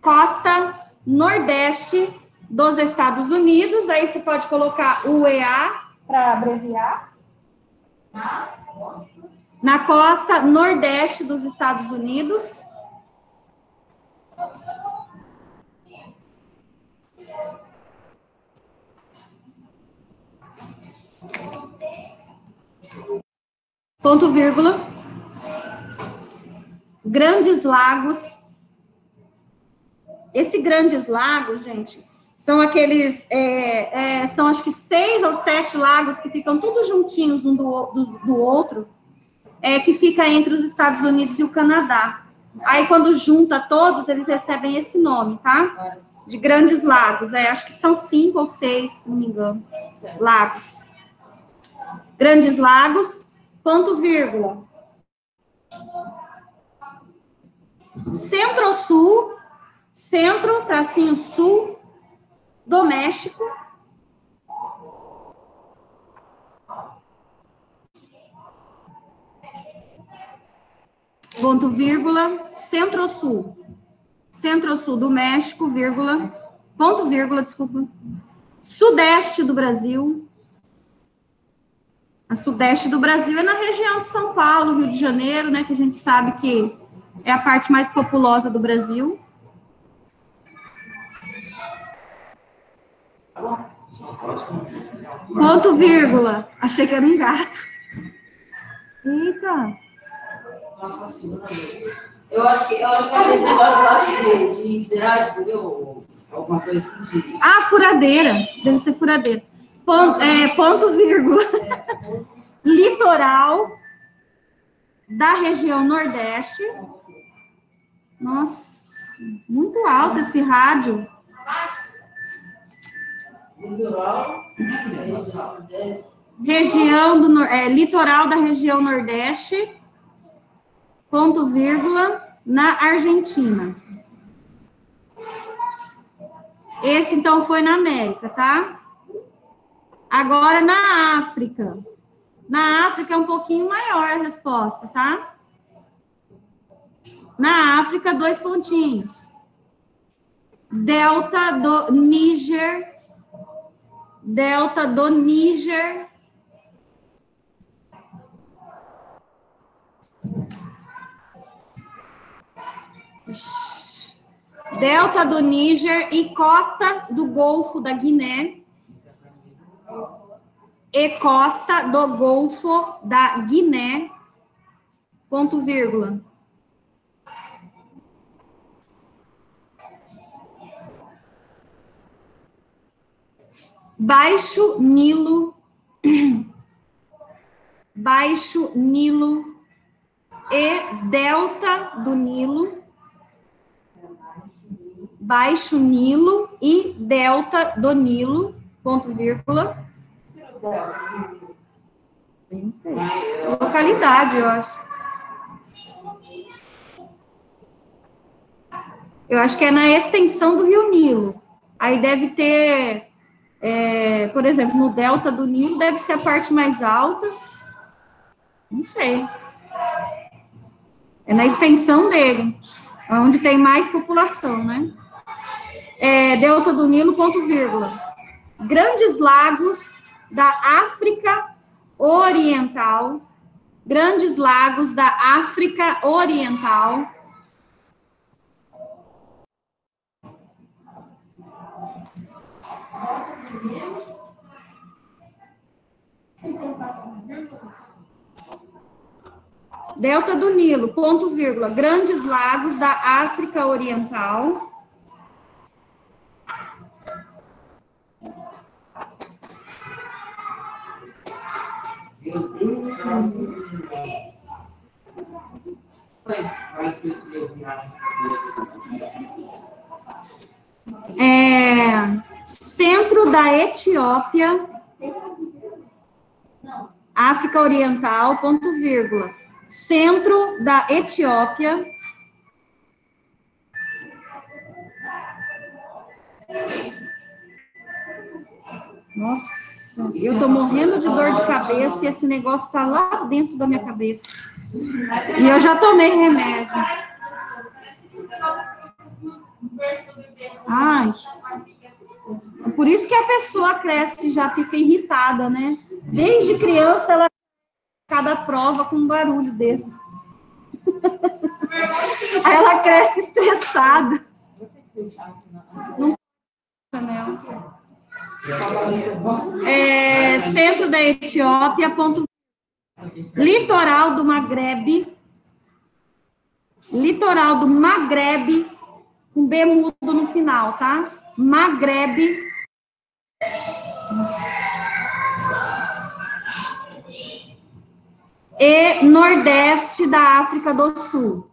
costa nordeste dos Estados Unidos. Aí você pode colocar UEA para abreviar. Na costa nordeste dos Estados Unidos. Ponto vírgula. Grandes lagos esse Grandes Lagos, gente, são aqueles, é, é, são acho que seis ou sete lagos que ficam todos juntinhos um do, do, do outro, é, que fica entre os Estados Unidos e o Canadá. Aí, quando junta todos, eles recebem esse nome, tá? De Grandes Lagos. É, acho que são cinco ou seis, se não me engano, lagos. Grandes Lagos, ponto vírgula. Centro-Sul, centro, tracinho sul, do México. Ponto, vírgula, centro-sul. Centro-sul do México, vírgula, ponto, vírgula, desculpa. Sudeste do Brasil. A sudeste do Brasil é na região de São Paulo, Rio de Janeiro, né, que a gente sabe que é a parte mais populosa do Brasil. Ponto vírgula. Achei que era um gato. Eita. eu acho que, eu acho que aquele negócio lá de, de entendeu? Alguma coisa assim de... Ah, furadeira. Deve ser furadeira. Ponto, é, ponto vírgula. Litoral da região Nordeste. Nossa, muito alto esse rádio. Litoral. Região do é, litoral da região Nordeste, ponto vírgula, na Argentina. Esse então foi na América, tá? Agora na África. Na África é um pouquinho maior a resposta, tá? Na África, dois pontinhos. Delta do Níger, delta do Níger. Delta do Níger e costa do Golfo da Guiné. E costa do Golfo da Guiné, ponto vírgula. Baixo Nilo, Baixo Nilo e Delta do Nilo, Baixo Nilo e Delta do Nilo, ponto vírgula. Não sei. Localidade, eu acho. Eu acho que é na extensão do Rio Nilo. Aí deve ter, é, por exemplo, no delta do Nilo deve ser a parte mais alta. Não sei. É na extensão dele, onde tem mais população, né? É, delta do Nilo, ponto vírgula. Grandes lagos da África Oriental, grandes lagos da África Oriental, Delta do Nilo, ponto vírgula, grandes lagos da África Oriental. Meu Deus. Mas que eu escrevi na- É, centro da Etiópia, África Oriental, ponto vírgula. Centro da Etiópia. Nossa, eu tô morrendo de dor de cabeça e esse negócio tá lá dentro da minha cabeça. E eu já tomei remédio. Ai. Por isso que a pessoa cresce e já fica irritada, né? Desde criança ela cada prova com um barulho desse. Aí ela cresce estressada. Não não. É, centro da Etiópia, ponto litoral do Magrebe, litoral do Magrebe, com B mudo no final, tá? Magrebe. E Nordeste da África do Sul.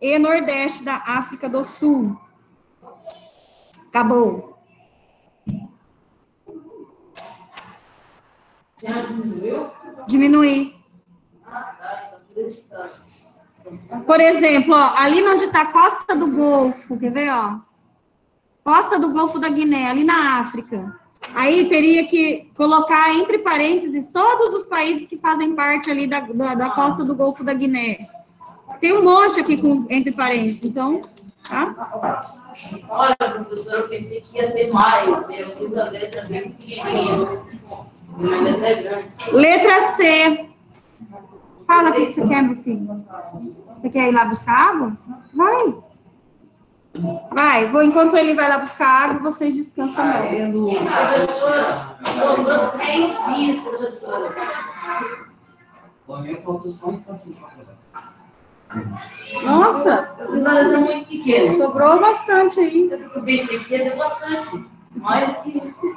E Nordeste da África do Sul. Acabou. Já diminuiu? Diminuir. Ah, tá. Então, por exemplo, ó, ali onde está a Costa do Golfo, quer ver, ó? Costa do Golfo da Guiné, ali na África. Aí teria que colocar entre parênteses todos os países que fazem parte ali da, da, da costa do Golfo da Guiné. Tem um monte aqui com, entre parênteses, então, tá? Olha, professora, eu pensei que ia ter mais. Eu fiz a letra bem pequenininha. Letra C. Fala o que você quer, meu filho. Você quer ir lá buscar água? Vai. Vai, vou, enquanto ele vai lá buscar água, vocês descansam mesmo. Professora, sobrou três dias, professora. Nossa, Essa letra é muito pequena. sobrou bastante aí. Eu pensei que ia ter bastante. Mais que isso.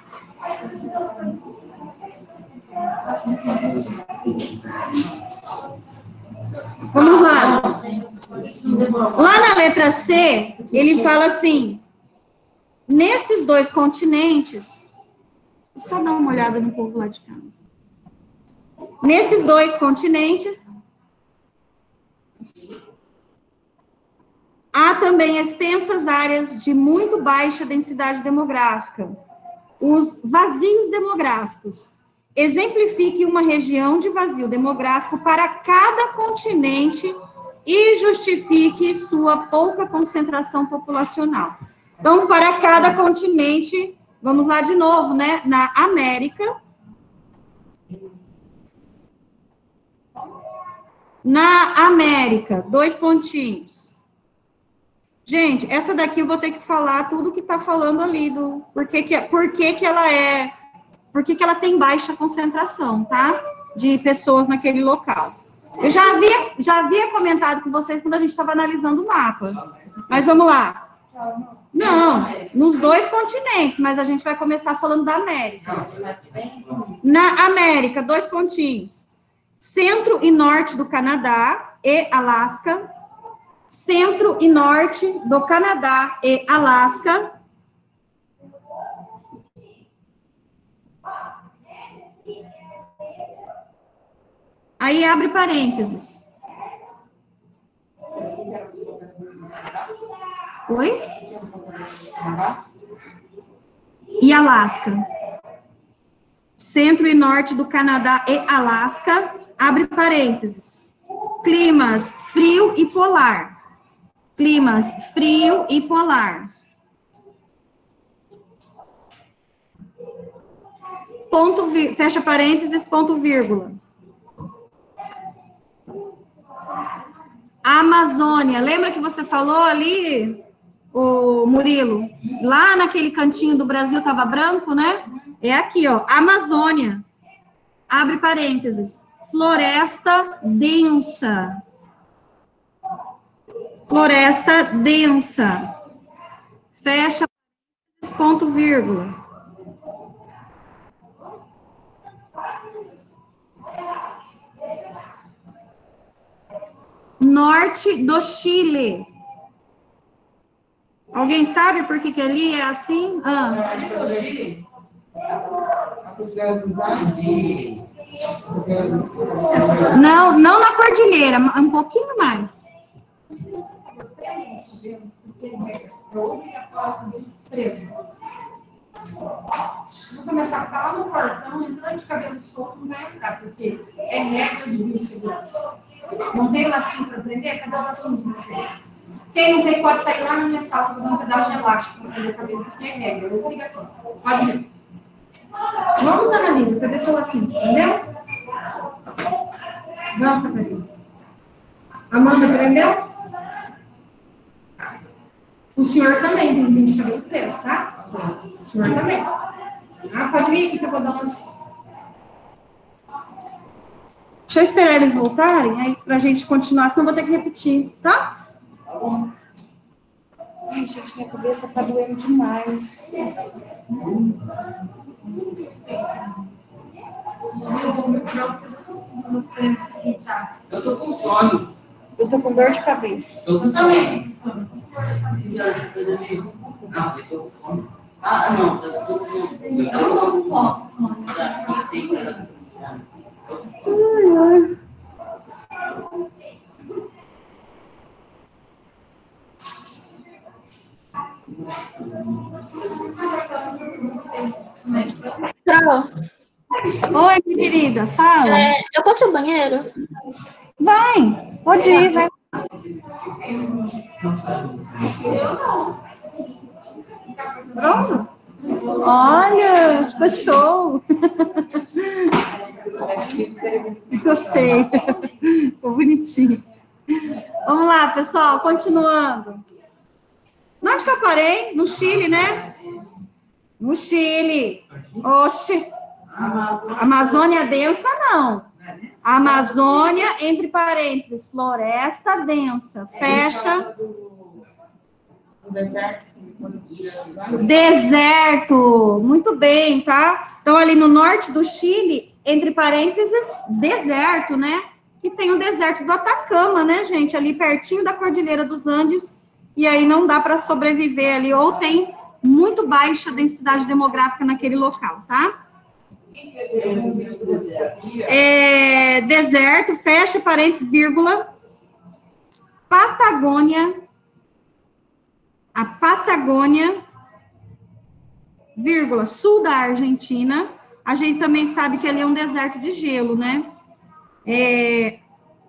Vamos lá. Lá na letra C, ele fala assim: nesses dois continentes, só dar uma olhada no povo lá de casa. Nesses dois continentes, há também extensas áreas de muito baixa densidade demográfica, os vazios demográficos, exemplifique uma região de vazio demográfico para cada continente e justifique sua pouca concentração populacional. Então, para cada continente, vamos lá de novo, né? Na América. Na América, dois pontinhos. Gente, essa daqui eu vou ter que falar tudo que está falando ali do por que, que, por que, que ela é, por que, que ela tem baixa concentração, tá? De pessoas naquele local. Eu já havia, já havia comentado com vocês quando a gente estava analisando o mapa. Mas vamos lá. Não, nos dois continentes, mas a gente vai começar falando da América. Na América, dois pontinhos. Centro e norte do Canadá e Alasca. Centro e norte do Canadá e Alasca. Aí abre parênteses. Oi? E Alasca. Centro e norte do Canadá e Alasca, abre parênteses. Climas frio e polar. Climas frio e polar. Ponto, fecha parênteses, ponto vírgula. A Amazônia, lembra que você falou ali, o Murilo? Lá naquele cantinho do Brasil estava branco, né? É aqui, ó, Amazônia. Abre parênteses. Floresta densa. Floresta densa. Fecha ponto vírgula. Norte do Chile. Alguém sabe por que, que ali é assim? Ah. Não, não na cordilheira, um pouquinho mais. Vou começar a falar no portão, entrando de cabelo solto, não vai entrar, porque é regra de biossegurança. Não tem lacinho para prender? Cadê o lacinho de vocês? Quem não tem pode sair lá na minha sala, vou dar um pedaço de elástico para prender o cabelo, porque é regra, é obrigatório. Pode ir. Vamos, Analisa, cadê seu lacinho? Você prendeu? Vamos, Catarina. Amanda, prendeu? O senhor também tem um de cabelo preso, tá? O senhor também. Ah, pode vir aqui que eu vou dar uma assim. Deixa eu esperar eles voltarem, aí pra gente continuar, senão vou ter que repetir, tá? Tá bom. Ai, gente, minha cabeça tá doendo demais. Eu tô com sono. Eu tô com dor de cabeça. Eu também. Que horas você foi dormir? Não, eu tô com fome. Ah, não, eu tô com sono. Eu Eu tô com fome. Tem que ser com fome. Ai, ai. Pro, Oi, querida, fala. é, eu posso ir ao banheiro? Vai, pode ir, vai. Pronto? Olha, ficou show. Gostei. Ficou bonitinho. Vamos lá, pessoal, continuando. Onde que eu parei? No Chile, né? No Chile. Oxe. Amazônia densa, não. Amazônia, entre parênteses, floresta densa. Fecha. Deserto. Muito bem, tá? Então, ali no norte do Chile, entre parênteses, deserto, né? Que tem o deserto do Atacama, né, gente? Ali pertinho da Cordilheira dos Andes. E aí não dá para sobreviver ali, ou tem muito baixa densidade demográfica naquele local, tá? É, deserto, fecha parênteses, vírgula. Patagônia. A Patagônia, vírgula, sul da Argentina, A gente também sabe que ali é um deserto de gelo, né? É,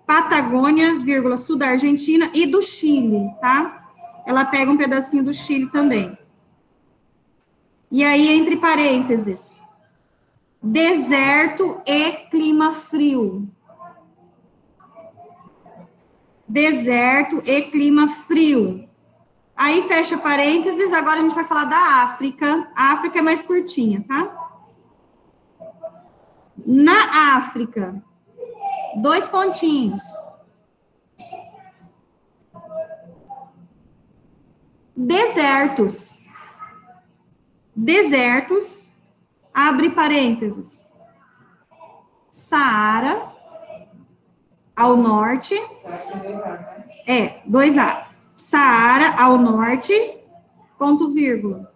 Patagônia, vírgula, sul da Argentina e do Chile, tá? Ela pega um pedacinho do Chile também. E aí, entre parênteses, deserto e clima frio. Deserto e clima frio. Aí fecha parênteses, agora a gente vai falar da África. A África é mais curtinha, tá? Na África, dois pontinhos. Desertos. Desertos, abre parênteses. Saara, ao norte. É, dois A. Saara, ao norte, ponto vírgula.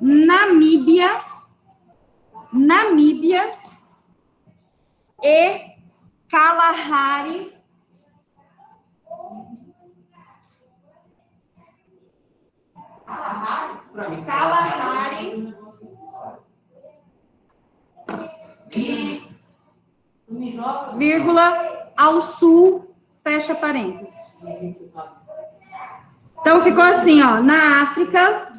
Namíbia, Namíbia e Kalahari. Kalahari E tu me joga. Vírgula, ao sul, fecha parênteses. Então, ficou assim, ó, na África,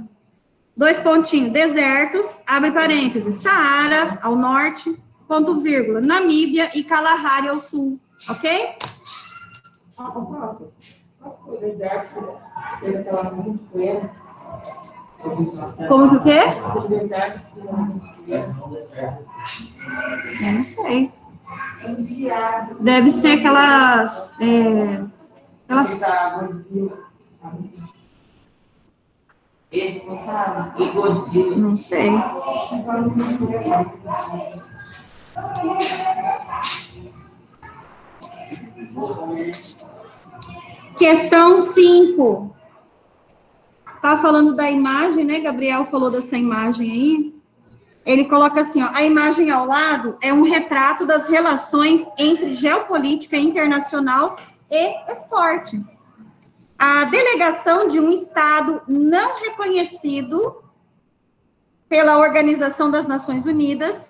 dois pontinhos, desertos, abre parênteses, Saara, ao norte, ponto vírgula, Namíbia e Kalahari ao sul, ok? O deserto fez aquela poeira. Como que o quê? Eu não sei. Deve ser aquelas, é, aquelas. Não sei. Questão 5. Tá falando da imagem, né? Gabriel falou dessa imagem aí. Ele coloca assim, ó, a imagem ao lado é um retrato das relações entre geopolítica internacional e esporte. A delegação de um estado não reconhecido pela Organização das Nações Unidas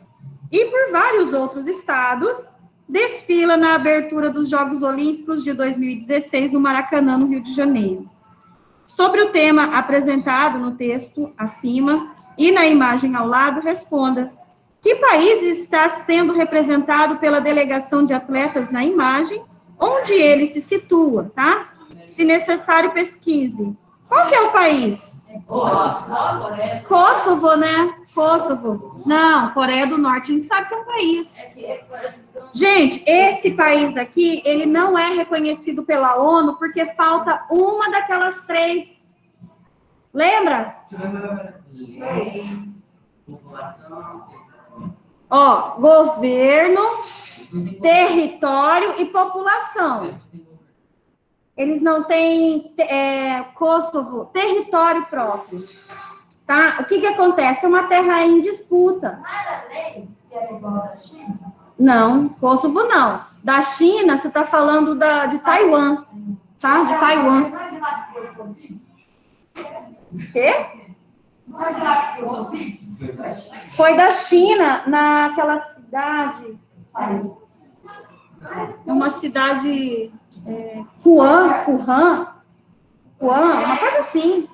e por vários outros estados, desfila na abertura dos Jogos Olímpicos de 2016 no Maracanã, no Rio de Janeiro. Sobre o tema apresentado no texto acima e na imagem ao lado, responda: que país está sendo representado pela delegação de atletas na imagem? Onde ele se situa, tá? Se necessário, pesquise. Qual que é o país? Kosovo, né? Kosovo. Não, Coreia do Norte, a gente sabe que é um país. Gente, esse país aqui, ele não é reconhecido pela ONU porque falta uma daquelas três. Lembra? Ó, governo, território e população. Eles não têm é, Kosovo, território próprio. Tá? O que que acontece? É uma terra em disputa. Não, Kosovo não. Da China, você está falando da, de Taiwan, tá? De Taiwan. Quê? Foi da China, naquela cidade. Uma cidade. É, Wuhan, Wuhan, uma coisa assim.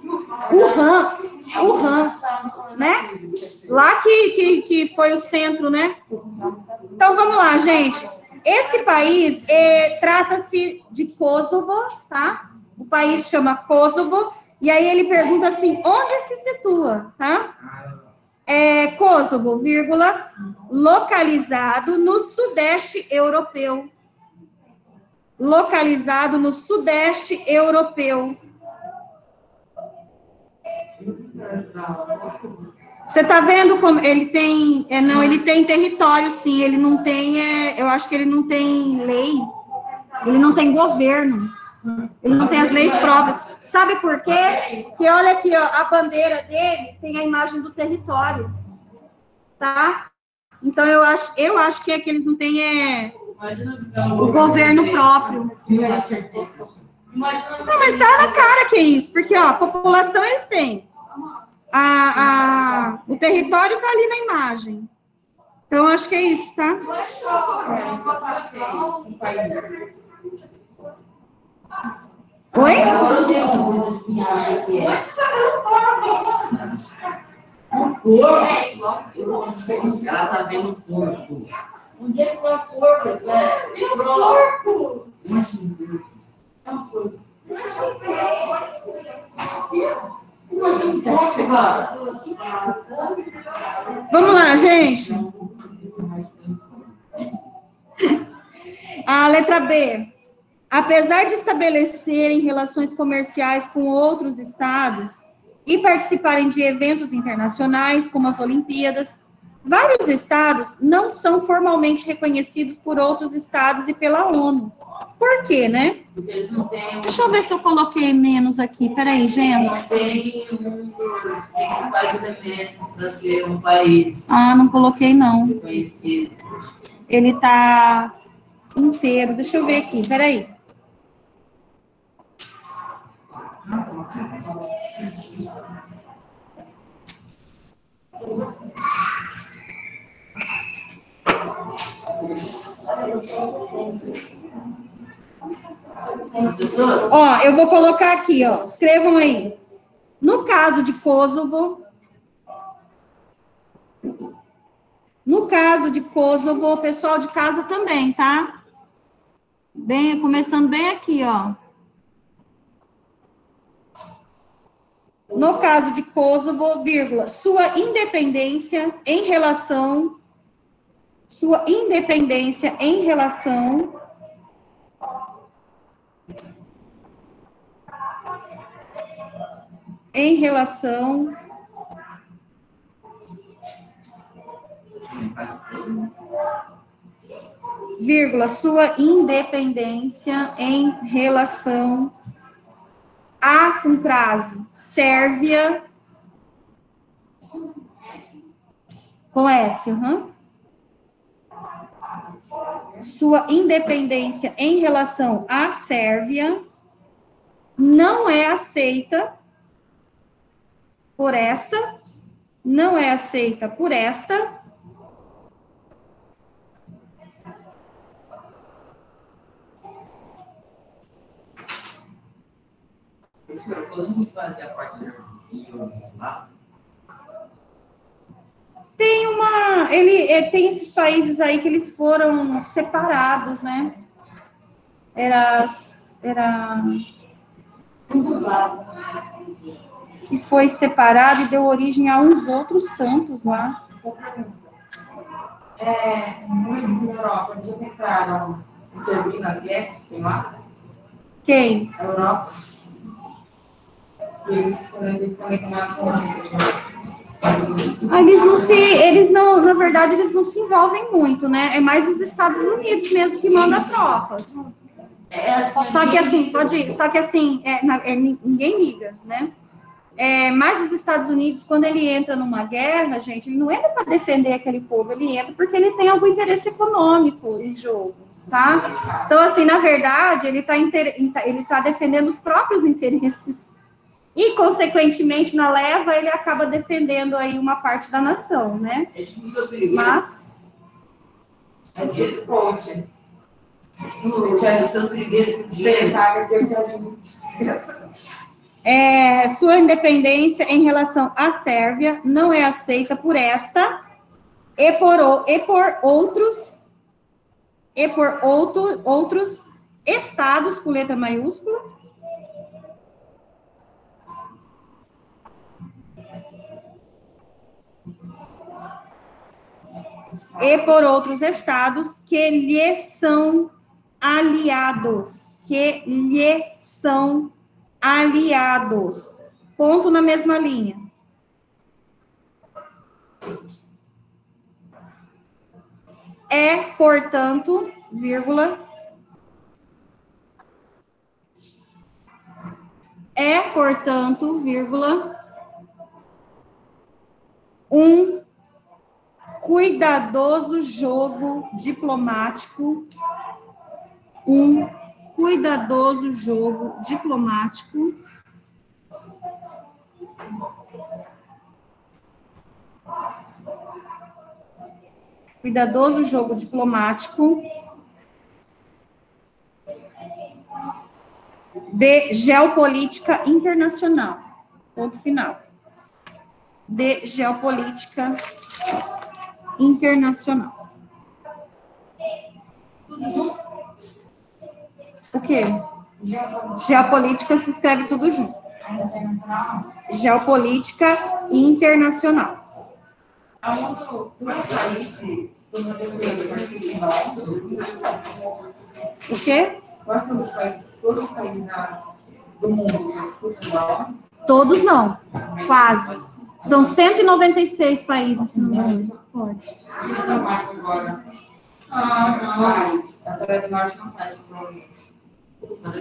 Wuhan, Wuhan, né? Lá que, que, que foi o centro, né? Então vamos lá, gente. Esse país é, trata-se de Kosovo, tá? O país chama Kosovo. E aí ele pergunta assim, onde se situa, tá? É, Kosovo, vírgula, localizado no sudeste europeu. Localizado no sudeste europeu. Você tá vendo como ele tem, é, não, ele tem território, sim, ele não tem, é, eu acho que ele não tem lei, ele não tem governo, ele não tem as leis próprias. Sabe por quê? Porque olha aqui, ó, a bandeira dele tem a imagem do território, tá? Então eu acho, eu acho que é que eles não têm é, Imagina o governo próprio. Não, mas tá na cara que é isso, porque ó, a população eles têm. A, a, o território tá ali na imagem. Então, acho que é isso, tá? Não é país. Oi? Sei que vocês adivinharam o que é. É, igual. Ela tá vendo o corpo. Um dia que não é o corpo? Como assim porco, cara? Vamos lá, gente. A letra B. Apesar de estabelecerem relações comerciais com outros estados e participarem de eventos internacionais, como as Olimpíadas, vários estados não são formalmente reconhecidos por outros estados e pela ONU. Por quê, né? Porque eles não têm, Deixa eu ver se eu coloquei menos aqui. Peraí, gente. um dos principais elementos para ser um país Ah, não coloquei, não. reconhecido. Ele tá inteiro. Deixa eu ver aqui, peraí. Ó, eu vou colocar aqui, ó. Escrevam aí. No caso de Kosovo. No caso de Kosovo, o pessoal de casa também, tá? Bem, começando bem aqui, ó. No caso de Kosovo, vírgula, sua independência em relação sua independência em relação em relação vírgula, sua independência em relação a com crase, Sérvia com S, uhum. Sua independência em relação à Sérvia não é aceita por esta, não é aceita por esta, Professor, Kosovo fazia parte da Yugoslávia? Tem uma, ele é, tem esses países aí que eles foram separados, né? Era, era Um dos lados. que foi separado e deu origem a uns outros cantos lá. É, muito na Europa, eles já tentaram intervir nas guerras que tem lá, Quem? na Europa. E eles eles também tomaram essa Eles não se, eles não, na verdade, eles não se envolvem muito, né? É mais os Estados Unidos mesmo que manda tropas. é assim, Só que assim, pode ir, só que assim, é, é, ni- ninguém liga, né? É, mas os Estados Unidos, quando ele entra numa guerra, gente, ele não entra para defender aquele povo, ele entra porque ele tem algum interesse econômico em jogo, tá? Então, assim, na verdade, ele está ele tá defendendo os próprios interesses. E, consequentemente, na leva, ele acaba defendendo aí uma parte da nação, né? É tipo sirigueiro. Mas, É tipo coach. o Thiago do seu sirigueiro que Você você paga que eu te ajudo. Desgraçado. é, sua independência em relação à Sérvia não é aceita por esta e por, e por outros e por outro, outros estados com letra maiúscula e por outros estados que lhe são aliados, que lhe são aliados. Ponto na mesma linha. É, portanto, vírgula. É, portanto, vírgula. Um cuidadoso jogo diplomático. Um cuidadoso jogo diplomático. cuidadoso jogo diplomático de geopolítica internacional. Ponto final. De geopolítica internacional. O quê? Geopolítica se escreve tudo junto. Geopolítica internacional. O quê? Todos mundo não. Quase. São 196 países, me engano. Pode. Agora. Ah, não. Mas a Coreia do Norte não faz, provavelmente.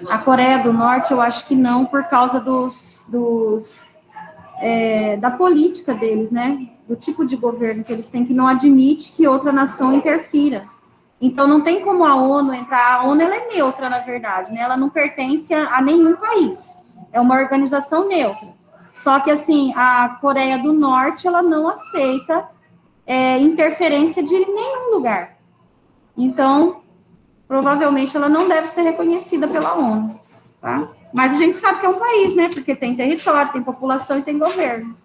A Coreia do Norte, eu acho que não, por causa dos, dos é, da política deles, né? Do tipo de governo que eles têm, que não admite que outra nação interfira. Então, não tem como a ONU entrar. A ONU ela é neutra, na verdade, né? Ela não pertence a, a nenhum país. É uma organização neutra. Só que, assim, a Coreia do Norte, ela não aceita é, interferência de nenhum lugar. Então, provavelmente ela não deve ser reconhecida pela ONU, tá? Mas a gente sabe que é um país, né? Porque tem território, tem população e tem governo.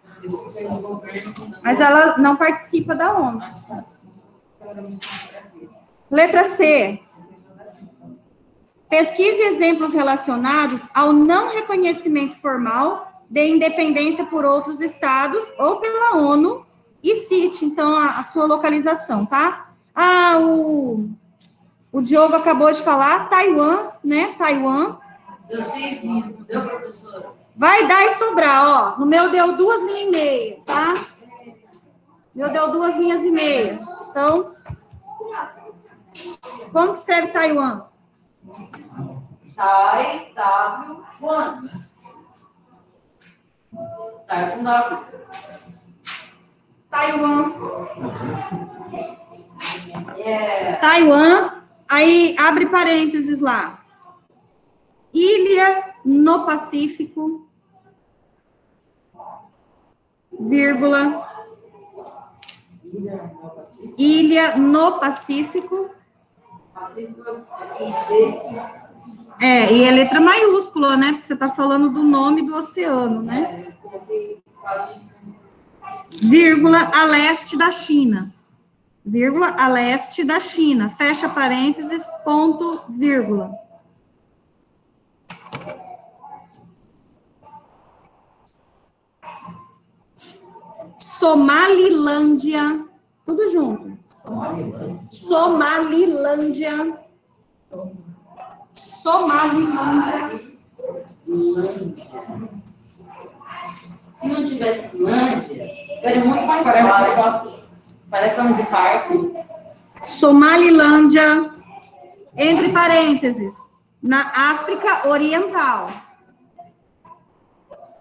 Mas ela não participa da ONU. Letra C. Pesquise exemplos relacionados ao não reconhecimento formal de independência por outros estados ou pela ONU e cite, então, a, a sua localização, tá? Ah, o, o Diogo acabou de falar, Taiwan, né? Taiwan. Deu seis linhas, não deu, professora? Vai dar e sobrar, ó. No meu deu duas linhas e meia, tá? Meu deu duas linhas e meia. Então, como que escreve Taiwan? Tai, W, One. Tai com W. Taiwan. É. Taiwan. Aí abre parênteses lá. Ilha no Pacífico. Vírgula. Ilha no Pacífico. É e é letra maiúscula, né? Porque você está falando do nome do oceano, né? É. Vírgula a leste da China. Vírgula a leste da China. Fecha parênteses, ponto, vírgula. Somalilândia. Tudo junto. Somalilândia. Somalilândia. Lândia. Se não tivesse Lândia, era muito mais Parece um fácil. negócio, parece nome de parque. Somalilândia, entre parênteses, na África Oriental.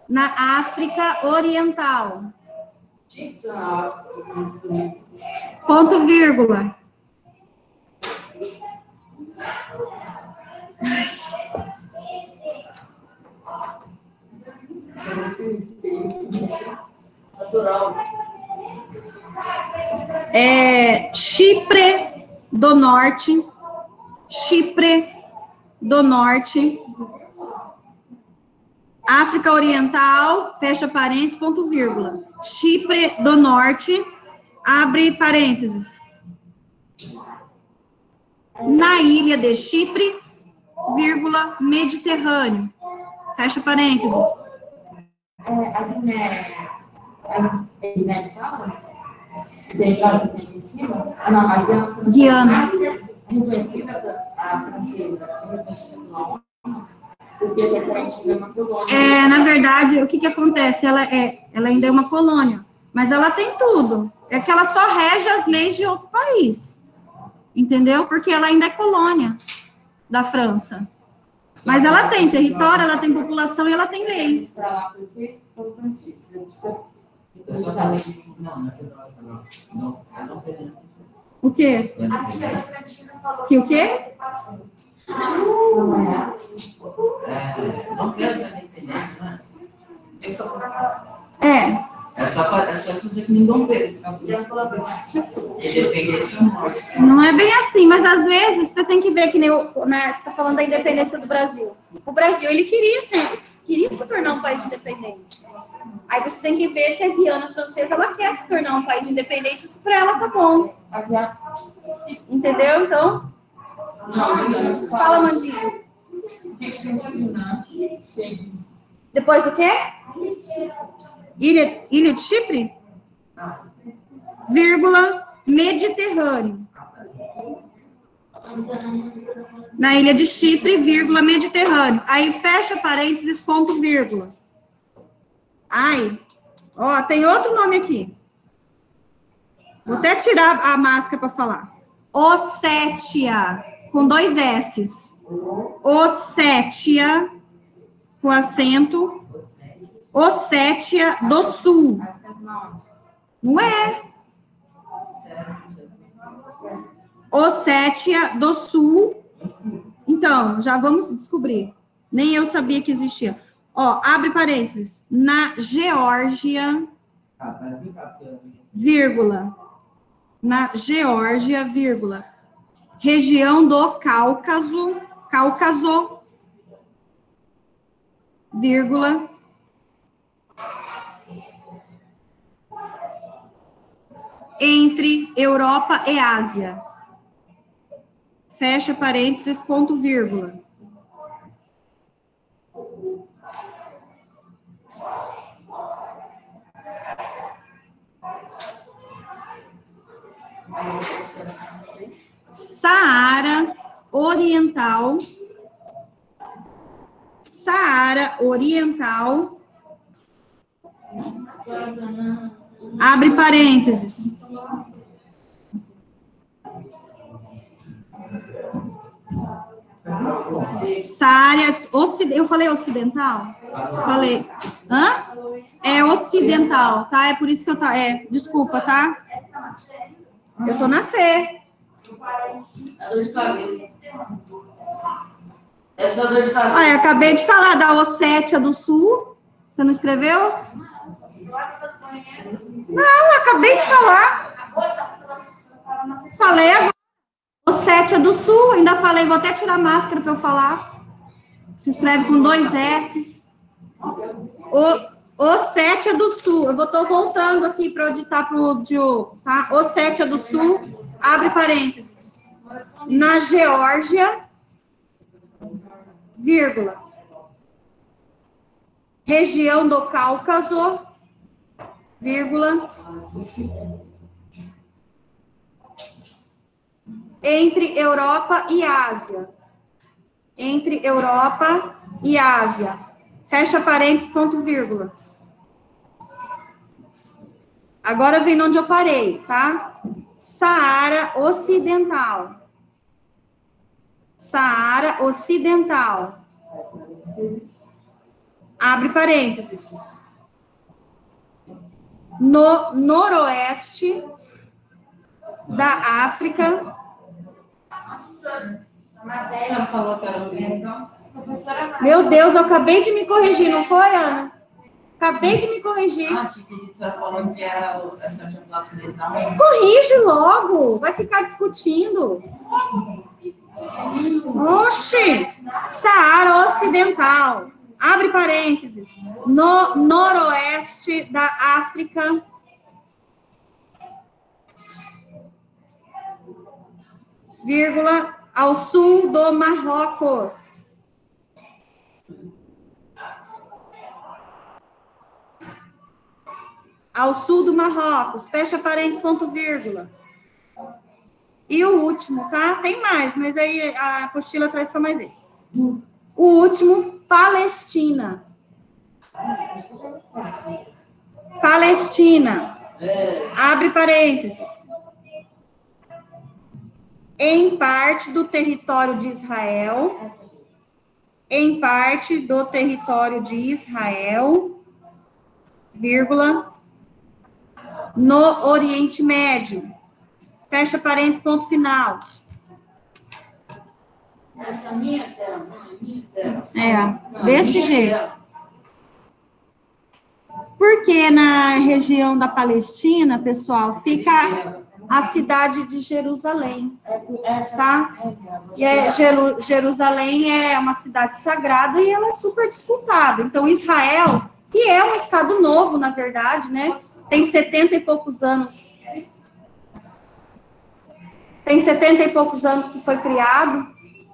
Na África Oriental. Bonitos. Ponto vírgula. Natural. É, Chipre do Norte. Chipre do Norte. África Oriental, fecha parênteses, ponto vírgula. Chipre do Norte, abre parênteses. Na ilha de Chipre, vírgula, Mediterrâneo. Fecha parênteses. A Guiné. Fala? Tem em cima? Ah, não, a Guiana Francesa. Guiana. É reconhecida a francesa, reconhecida pela ONU, é. É, na verdade, o que que acontece? Ela é, ela ainda é uma colônia, mas ela tem tudo. É que ela só rege as leis de outro país. Entendeu? Porque ela ainda é colônia da França. Mas ela tem território, ela tem população e ela tem leis. O Que o quê? É, é só, é só fazer que nem por isso. Independência ou. Não é bem assim, mas às vezes você tem que ver que nem o, né, você está falando da independência do Brasil. O Brasil, ele queria se, queria se tornar um país independente. Aí você tem que ver se a Guiana Francesa, ela quer se tornar um país independente, isso para ela tá bom. Entendeu? Então, Não, não. fala, Mandinho. A gente tem Suriname, tem Depois do quê? Ilha, Ilha de Chipre? Vírgula, Mediterrâneo. Na ilha de Chipre, vírgula, Mediterrâneo. Aí fecha parênteses, ponto, vírgula. Ai, ó, tem outro nome aqui. Vou até tirar a máscara para falar. Ossétia, com dois S's. Ossétia, com acento. Ossétia do Sul. Não é? Ossétia do Sul. Então, já vamos descobrir. Nem eu sabia que existia. Ó, abre parênteses. Na Geórgia, vírgula. Na Geórgia, vírgula. Região do Cáucaso, Cáucaso, vírgula. Entre Europa e Ásia. Fecha parênteses, ponto, vírgula. Saara Oriental. Saara Oriental. Abre parênteses. Saara, ocid- eu falei ocidental? Falei. Hã? É ocidental, tá? É por isso que eu tá. É, desculpa, tá? Eu tô na C. É dor de cabeça. É só dor de cabeça. Olha, acabei de falar da Ossétia do Sul. Você não escreveu? Não, eu acabei de falar. Falei agora. Ossétia do Sul, ainda falei, vou até tirar a máscara para eu falar. Se escreve com dois S. O, Ossétia do Sul. Eu tô voltando aqui para editar para o Diogo, tá? Ossétia do Sul, abre parênteses. Na Geórgia, vírgula. Região do Cáucaso, vírgula. Entre Europa e Ásia. Entre Europa e Ásia. Fecha parênteses, ponto, vírgula. Agora vem onde eu parei, tá? Saara Ocidental. Saara Ocidental. Abre parênteses. No noroeste da África. Meu Deus, eu acabei de me corrigir, não foi, Ana? Acabei de me corrigir. Ah, mas Corrige logo, vai ficar discutindo. Oxi! Saara Ocidental. Abre parênteses. No noroeste da África. Vírgula, ao sul do Marrocos. Ao sul do Marrocos. Fecha parênteses, ponto, vírgula. E o último, tá? Tem mais, mas aí a apostila traz só mais esse. O último, Palestina. Palestina. Abre parênteses. Em parte do território de Israel. Em parte do território de Israel. Vírgula. No Oriente Médio. Fecha parênteses, ponto final. Essa é minha minha. É, Não, desse jeito. Porque na região da Palestina, pessoal, fica a cidade de Jerusalém, tá? E é, Jeru- Jerusalém é uma cidade sagrada e ela é super disputada. Então, Israel, que é um estado novo, na verdade, né? Tem 70 e poucos anos. Tem 70 e poucos anos que foi criado.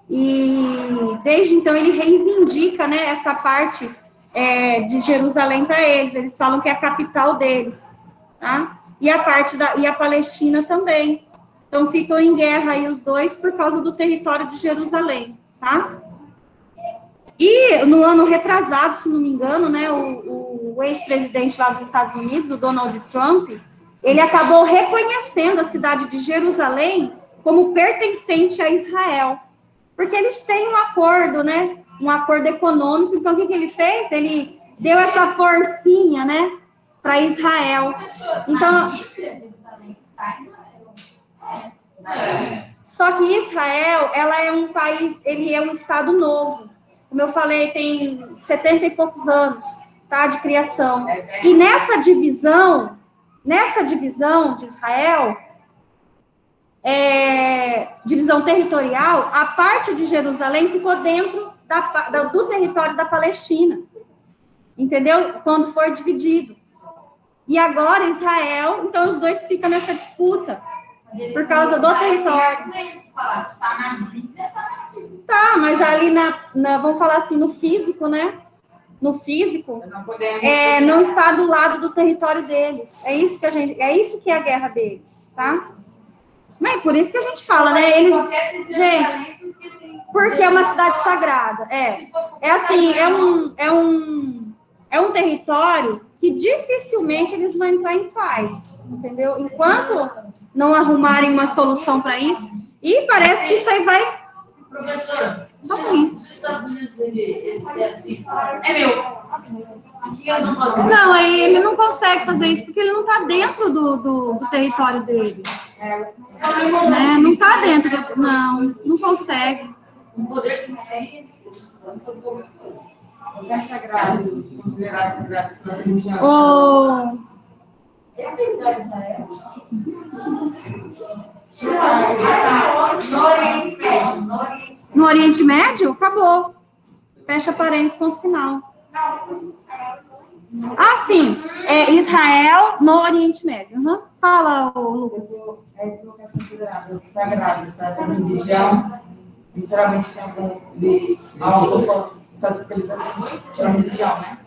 E desde então ele reivindica, né, essa parte é, de Jerusalém para eles. Eles falam que é a capital deles, tá? E a parte da e a Palestina também. Então ficam em guerra aí os dois por causa do território de Jerusalém, tá? E no ano retrasado, se não me engano, né, o, o ex-presidente lá dos Estados Unidos, o Donald Trump, ele acabou reconhecendo a cidade de Jerusalém como pertencente a Israel, porque eles têm um acordo, né, um acordo econômico. Então o que, que ele fez? Ele deu essa forcinha, né, para Israel. Então-. Só que Israel, ela é um país, ele é um estado novo. Como eu falei, tem 70 e poucos anos, tá, de criação. E nessa divisão, nessa divisão de Israel, é, divisão territorial, a parte de Jerusalém ficou dentro da, da- do território da Palestina. Entendeu? Quando foi dividido. E agora Israel, então os dois ficam nessa disputa. Por causa do território. Tá mas ali na, na- vamos falar assim, no físico, né? No físico, Não é, não está do lado do território deles. É isso que a gente, é isso que é a guerra deles, tá? Mas é por isso que a gente fala, né? Eles, gente, porque é uma cidade sagrada, é. É assim, é um, é um, é um território que dificilmente eles vão entrar em paz, entendeu? Enquanto não arrumarem uma solução para isso, e parece que isso aí vai Professora, Tá os Estados Unidos ele, ele disser assim, é meu, Não, aí ele não consegue fazer isso porque ele não está dentro do, do, do território deles. Né? Não está dentro do. Não, não consegue. O poder que. Lugares sagrados, considerados sagrados pela religião. O, É verdade, Israel. No Oriente Médio, no Oriente Médio, acabou. Fecha parênteses, ponto final. Ah, sim. É Israel no Oriente Médio. Uhum. Fala, Lucas. Esses lugares considerados sagrados pela religião, e geralmente tem algum. Que eles assim, tiram religião, né?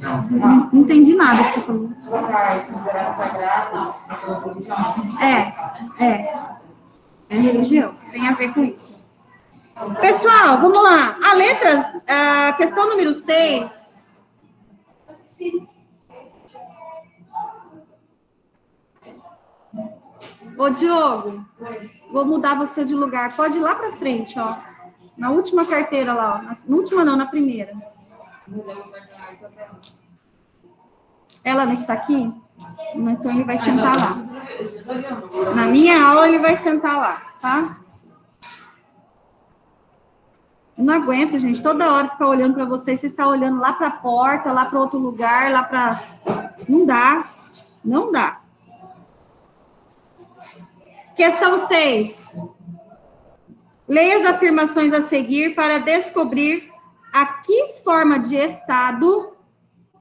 Não. Não entendi nada que você falou. Locais considerados sagrados pela religião. É, é. É religião. Tem a ver com isso. Pessoal, vamos lá. A letras, a questão número 6. Ô, Diogo, vou mudar você de lugar. Pode ir lá para frente, ó. Na última carteira lá, ó. Na, última não, na primeira. Ela não está aqui? Então ele vai sentar lá. Na minha aula ele vai sentar lá, tá? Não aguento, gente, toda hora ficar olhando para vocês, você está olhando lá para a porta, lá para outro lugar, lá para não dá. Não dá. Questão 6. Leia as afirmações a seguir para descobrir a que forma de estado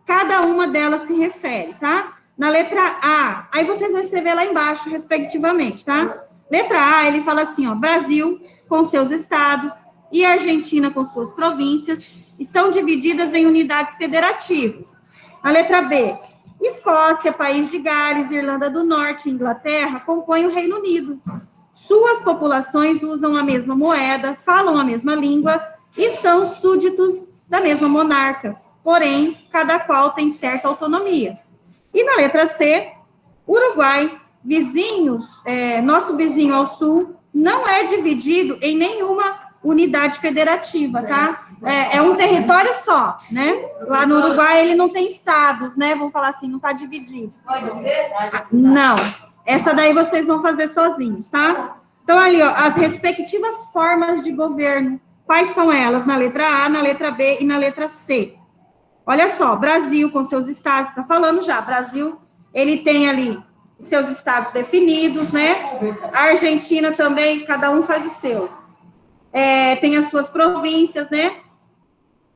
cada uma delas se refere, tá? Na letra A, aí vocês vão escrever lá embaixo, respectivamente, tá? Letra A, ele fala assim, ó, Brasil com seus estados e Argentina com suas províncias estão divididas em unidades federativas. A letra B, Escócia, País de Gales, Irlanda do Norte e Inglaterra compõem o Reino Unido. Suas populações usam a mesma moeda, falam a mesma língua e são súditos da mesma monarca. Porém, cada qual tem certa autonomia. E na letra C, Uruguai, vizinhos, é, nosso vizinho ao sul, não é dividido em nenhuma unidade federativa, tá? É, é um território só, né? Lá no Uruguai ele não tem estados, né? Vamos falar assim, não está dividido. Pode ser? Não. Essa daí vocês vão fazer sozinhos, tá? Então, ali, ó, as respectivas formas de governo. Quais são elas? Na letra A, na letra B e na letra C. Olha só, Brasil com seus estados, tá falando já, Brasil, ele tem ali seus estados definidos, né? A Argentina também, cada um faz o seu. É, tem as suas províncias, né?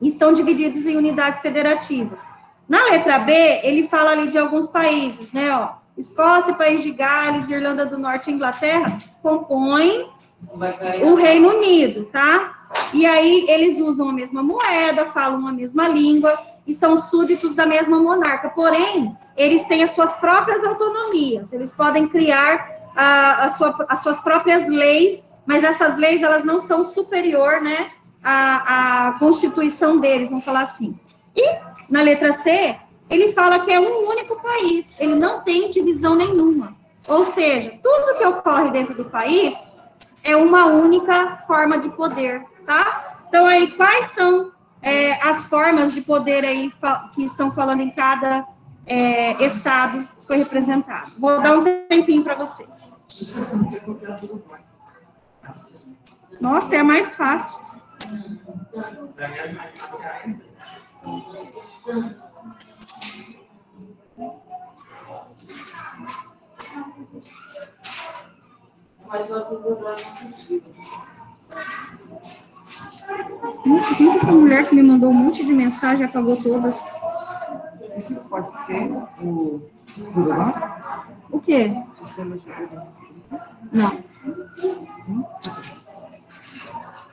Estão divididos em unidades federativas. Na letra B, ele fala ali de alguns países, né? Ó, Escócia, País de Gales, Irlanda do Norte e Inglaterra compõem o Reino Unido, tá? E aí eles usam a mesma moeda, falam a mesma língua e são súditos da mesma monarca. Porém, eles têm as suas próprias autonomias. Eles podem criar a, a sua- as suas próprias leis, mas essas leis elas não são superior, né, à, à constituição deles, vamos falar assim. E na letra C, ele fala que é um único país. Ele não tem divisão nenhuma. Ou seja, tudo que ocorre dentro do país é uma única forma de poder, tá? Então, aí, quais são é, as formas de poder aí que estão falando em cada é, estado que foi representado? Vou dar um tempinho para vocês. Mais fácil. Pra mim é mais fácil. Mas possível. Nossa, como que essa mulher que me mandou um monte de mensagem apagou todas? Isso pode ser o Urubá? O quê? Sistema de Urubá. Não.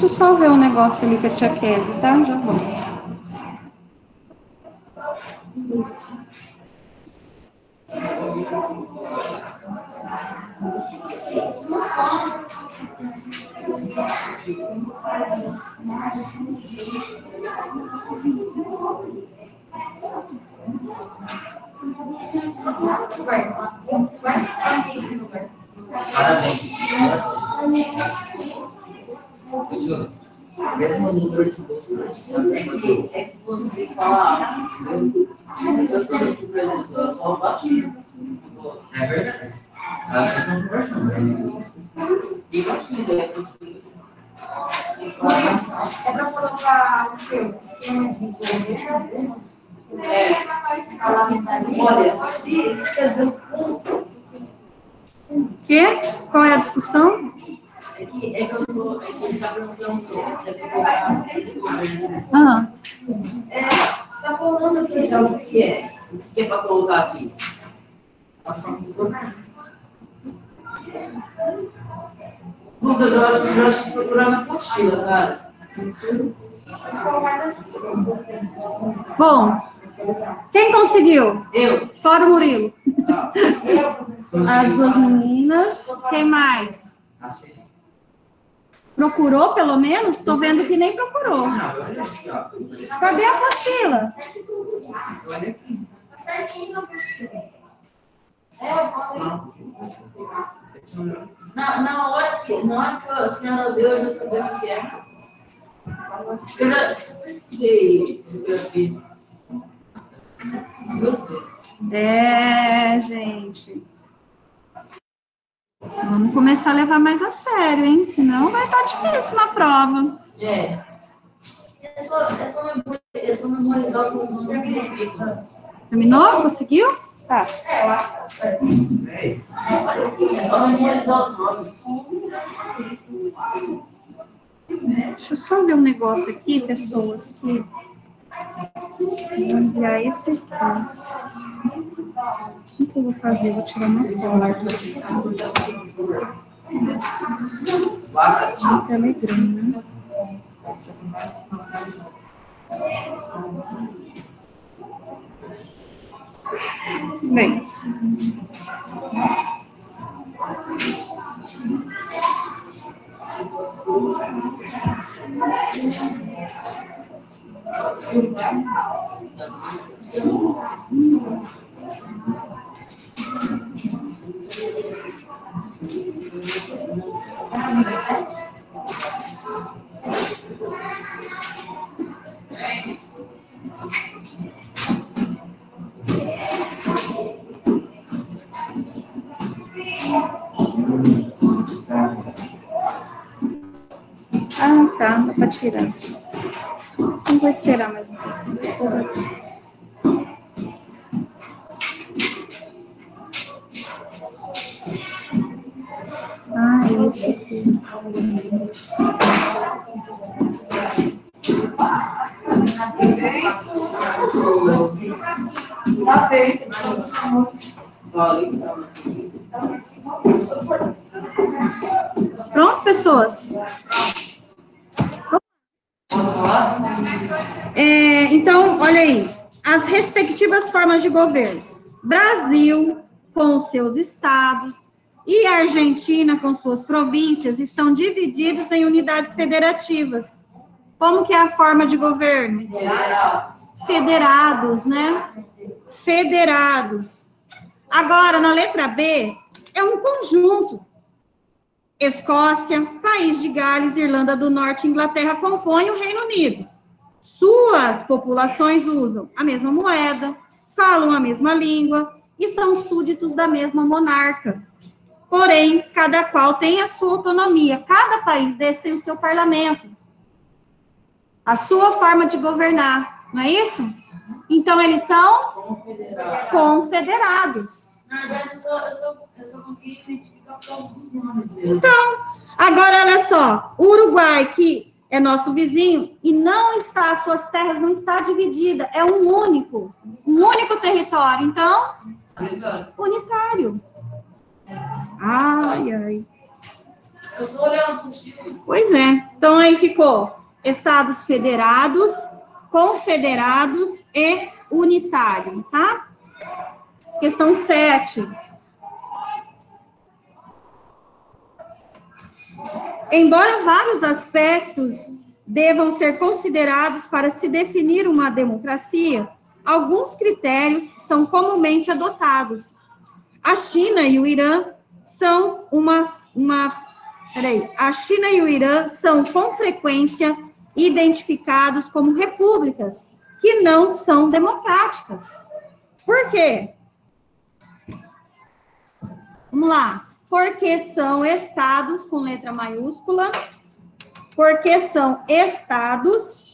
Deixa eu só ver um negócio ali com a tia Kézia, tá? Já vou. Mesmo número de É que, é que você fala, eu, exatamente, por exemplo, eu só baixo. é verdade. Elas estão conversando. né? E baixo, é possível. É para colocar o? O sistema de governo? É, olha, se, se fazer Quê? Qual é a discussão? É que, é que eu tô, é que ele tá perguntando se é que eu vou Ah, É, tá falando aqui já o que é. O que é pra colocar aqui? Ação de governo. Lucas, eu acho que eu acho que procurar na apostila, cara. bom. Quem conseguiu? Eu. Fora o Murilo. Tá. As duas meninas. Quem mais? Assim. Procurou, pelo menos? Estou vendo que nem procurou. Eu. Cadê a apostila? Eu aqui. Pertinho na apostila. Não. Na, na, hora que, na hora que a senhora deu, eu já sabia o que é. Eu já eu estudei geografia. Duas vezes. É, gente. Começar a levar mais a sério, hein? Senão vai estar difícil na prova. É. É só, é só, é só memorizar o nome do currículo. Terminou? Conseguiu? Tá. É, eu acho. é. É só memorizar os nomes. Deixa eu só ver um negócio aqui, pessoas, que. Vou enviar esse aqui. O que eu vou fazer? Vou tirar uma foto. No Telegram, né? Bem. Ah, tá, dá pra tirar. Não vou esperar mais um pouco. Ah, esse aqui. Então. Pronto, pessoas? É, então, olha aí, as respectivas formas de governo. Brasil, com seus estados, e a Argentina, com suas províncias, estão divididos em unidades federativas. Como que é a forma de governo? Federal. Federados, né? Federados. Agora, na letra B, é um conjunto. Escócia, País de Gales, Irlanda do Norte Inglaterra compõem o Reino Unido. Suas populações usam a mesma moeda, falam a mesma língua e são súditos da mesma monarca. Porém, cada qual tem a sua autonomia. Cada país desse tem o seu parlamento. A sua forma de governar, não é isso? Então, eles são Confederal. confederados. Na verdade, eu só, eu só, eu só consegui identificar por causa dos nomes mesmo. Agora, olha só, Uruguai, que é nosso vizinho, e não está, suas terras não está dividida, é um único, um único território, então, Obrigado. unitário. Ai, ai. Eu só olhando Chile. Pois é. Então, aí ficou estados federados, confederados e unitário, tá? Questão 7. Embora vários aspectos devam ser considerados para se definir uma democracia, alguns critérios são comumente adotados. A China e o Irã são uma, uma peraí, a China e o Irã são com frequência identificados como repúblicas que não são democráticas. Por quê? Vamos lá. Porque são estados com letra maiúscula, porque são estados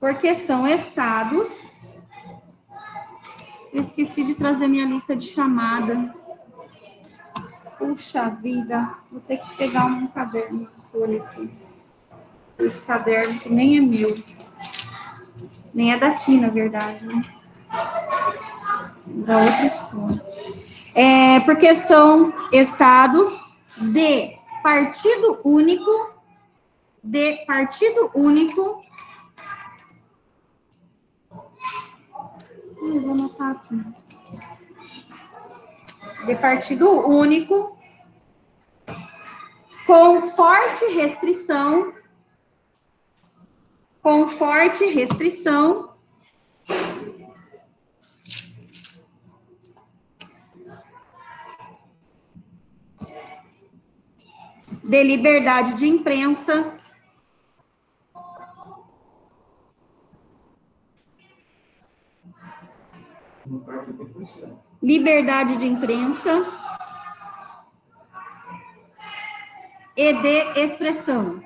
porque são estados. Eu esqueci de trazer minha lista de chamada. Puxa vida, vou ter que pegar um caderno, folha aqui. Esse caderno que nem é meu. Nem é daqui, na verdade, né? Da outra escola. É, porque são estados de partido único, de partido único. Hum, vou anotar aqui. De partido único, com forte restrição, com forte restrição de liberdade de imprensa, No quarto do professor. Liberdade de imprensa e de expressão.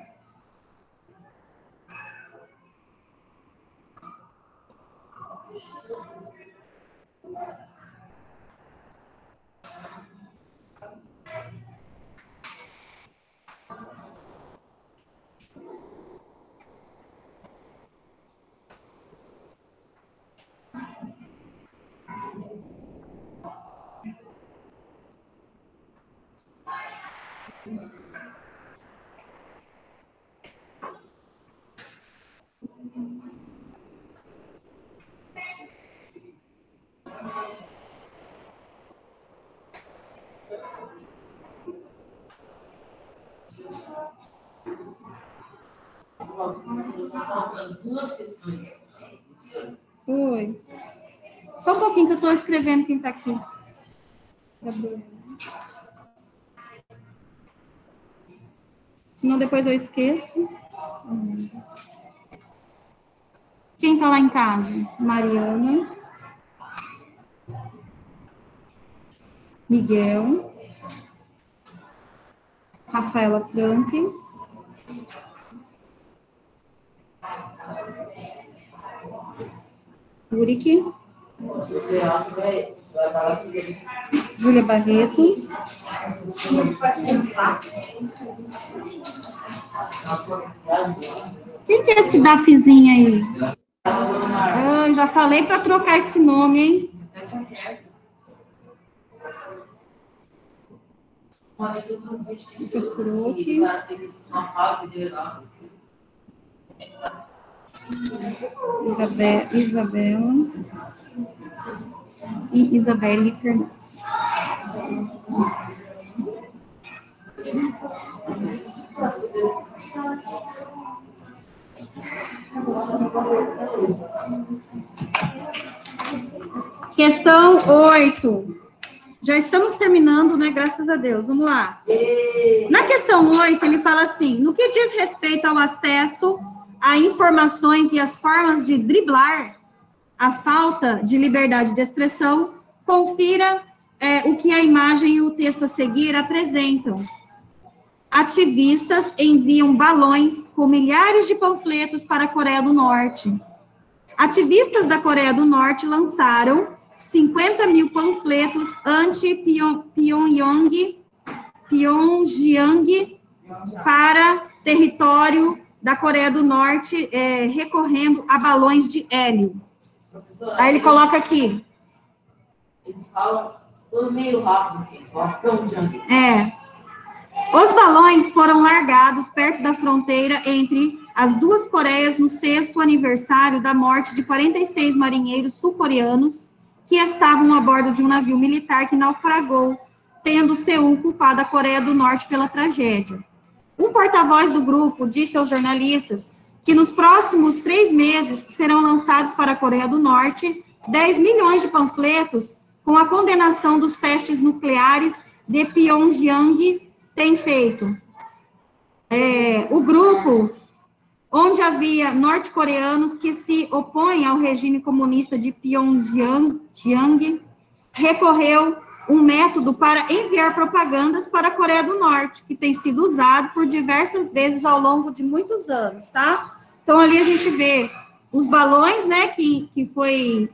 Oi. Só um pouquinho que eu estou escrevendo quem está aqui. Senão depois eu esqueço. Quem está lá em casa? Mariana. Miguel. Rafaela Frank. Dele. Júlia Barreto. Quem que é esse Dafzinho aí? Ah, já falei para trocar esse nome, hein? Lucas Kuroki. Isabel, Isabela. E Isabelle Fernandes. Questão 8. Já estamos terminando, né? Graças a Deus. Vamos lá. Na questão 8, ele fala assim: no que diz respeito ao acesso a informações e as formas de driblar a falta de liberdade de expressão, confira é, o que a imagem e o texto a seguir apresentam. Ativistas enviam balões com milhares de panfletos para a Coreia do Norte. Ativistas da Coreia do Norte lançaram 50 mil panfletos anti-Pyongyang Pyongyang para território da Coreia do Norte, é, recorrendo a balões de hélio. Aí ele coloca aqui, Eles falam tudo meio rápido, assim, só é, os balões foram largados perto da fronteira entre as duas Coreias no sexto aniversário da morte de 46 marinheiros sul-coreanos que estavam a bordo de um navio militar que naufragou, tendo Seul culpado a Coreia do Norte pela tragédia. Um porta-voz do grupo disse aos jornalistas que nos próximos três meses serão lançados para a Coreia do Norte 10 milhões de panfletos com a condenação dos testes nucleares de Pyongyang tem feito. É, o grupo, onde havia norte-coreanos que se opõem ao regime comunista de Pyongyang, recorreu um método para enviar propagandas para a Coreia do Norte, que tem sido usado por diversas vezes ao longo de muitos anos, tá? Então, ali a gente vê os balões, né, que, que foi,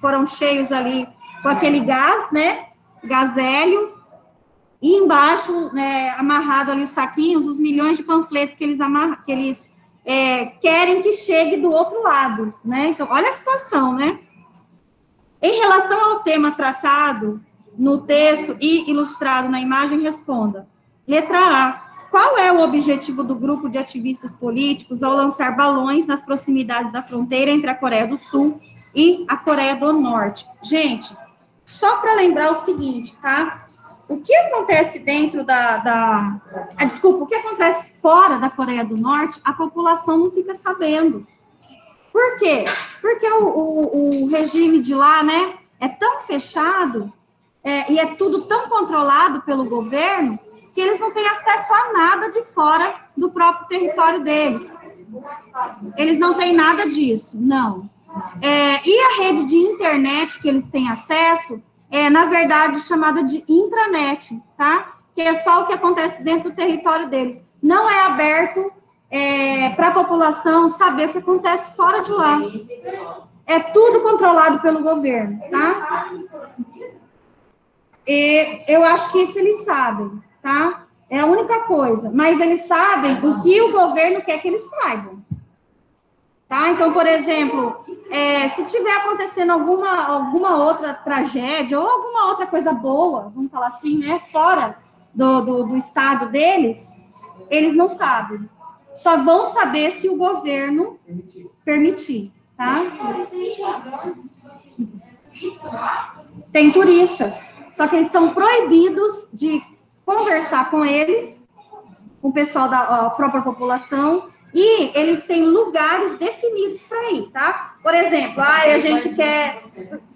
foram cheios ali com aquele gás, né, gás hélio, e embaixo, né, amarrado ali os saquinhos, os milhões de panfletos que eles, que eles é, querem que chegue do outro lado, né? Então, olha a situação, né? Em relação ao tema tratado no texto e ilustrado na imagem, responda. Letra A. Qual é o objetivo do grupo de ativistas políticos ao lançar balões nas proximidades da fronteira entre a Coreia do Sul e a Coreia do Norte? Gente, só para lembrar o seguinte, tá? O que acontece dentro da, da ah, desculpa, o que acontece fora da Coreia do Norte, a população não fica sabendo. Por quê? Porque o, o, o regime de lá, né, é tão fechado é, e é tudo tão controlado pelo governo que eles não têm acesso a nada de fora do próprio território deles. Eles não têm nada disso, não. É, e a rede de internet que eles têm acesso é, na verdade, chamada de intranet, tá? Que é só o que acontece dentro do território deles. Não é aberto é, para a população saber o que acontece fora de lá. É tudo controlado pelo governo, tá? E eu acho que isso eles sabem, tá? É a única coisa. Mas eles sabem o que o governo quer que eles saibam. Tá? Então, por exemplo, é, se tiver acontecendo alguma, alguma outra tragédia ou alguma outra coisa boa, vamos falar assim, né, fora do, do, do estado deles, eles não sabem. Só vão saber se o governo permitir, tá? Tem turistas, só que eles são proibidos de conversar com eles, com o pessoal da própria população, e eles têm lugares definidos para ir, tá? Por exemplo, ah, a gente quer.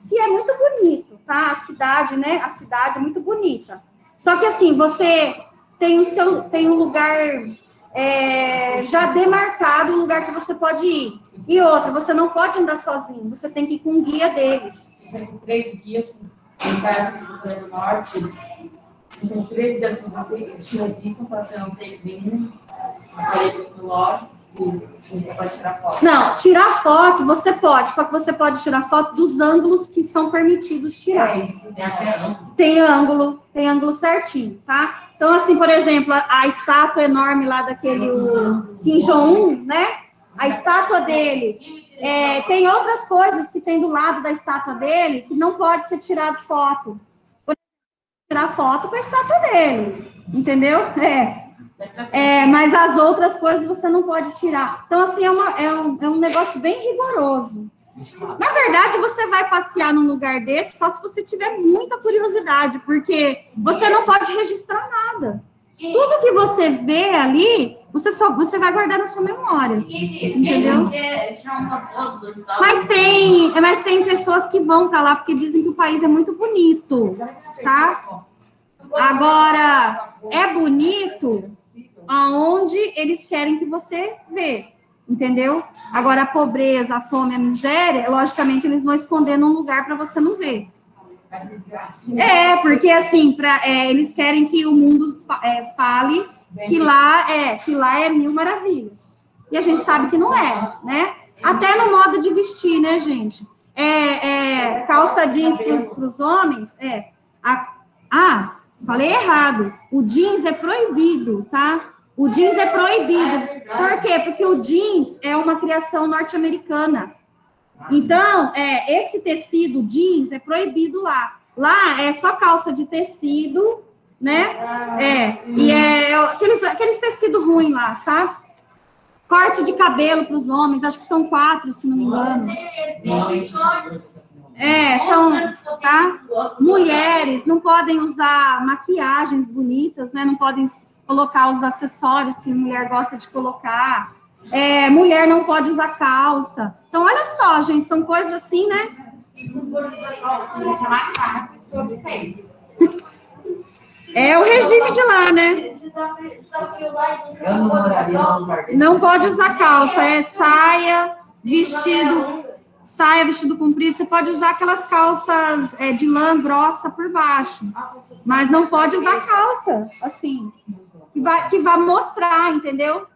Que é muito bonito, tá? A cidade, né? A cidade é muito bonita. Só que assim, você tem o seu tem um lugar é, já demarcado, um lugar que você pode ir. E outra, você não pode andar sozinho, você tem que ir com um guia deles. Três guias com perto do do Norte. São três guias que você tinha visto, para você não ter nenhum aparelho tecnológico. Tirar foto. Não, tirar foto você pode, só que você pode tirar foto dos ângulos que são permitidos tirar. É isso, tem até ângulo. Tem ângulo, tem ângulo certinho, tá? Então, assim, por exemplo, a, a estátua enorme lá daquele o Kim Jong-un, né? A estátua dele. É, tem outras coisas que tem do lado da estátua dele que não pode ser tirado foto. Tirar foto com a estátua dele, entendeu? É. É, mas as outras coisas você não pode tirar. Então, assim, é, uma, é, um, é um negócio bem rigoroso. Na verdade, você vai passear num lugar desse só se você tiver muita curiosidade, porque você não pode registrar nada. Tudo que você vê ali, você só você vai guardar na sua memória. Entendeu? foto do estado. Mas tem, mas tem pessoas que vão para lá porque dizem que o país é muito bonito, tá? Agora, é bonito aonde eles querem que você vê, entendeu? Agora, a pobreza, a fome, a miséria, logicamente, eles vão esconder num lugar para você não ver. É, porque assim, pra, é, eles querem que o mundo é, fale que lá é que lá é mil maravilhas. E a gente sabe que não é, né? Até no modo de vestir, né, gente? É, é, calça jeans para os homens, é. A, ah, falei errado. O jeans é proibido, tá? O jeans é proibido. Por quê? Porque o jeans é uma criação norte-americana. Então, é, esse tecido jeans é proibido lá. Lá é só calça de tecido, né? É, e é aqueles, aqueles tecidos ruins lá, sabe? Corte de cabelo para os homens, acho que são quatro, se não me engano. É, são, tá? Mulheres não podem usar maquiagens bonitas, né? Não podem colocar os acessórios que mulher gosta de colocar. É, mulher não pode usar calça. Então, olha só, gente, são coisas assim, né? É o regime de lá, né? Não pode usar calça, é saia, vestido, saia, vestido comprido. Você pode usar aquelas calças é, de lã grossa por baixo, mas não pode usar calça, assim, que vai, que vai mostrar, entendeu?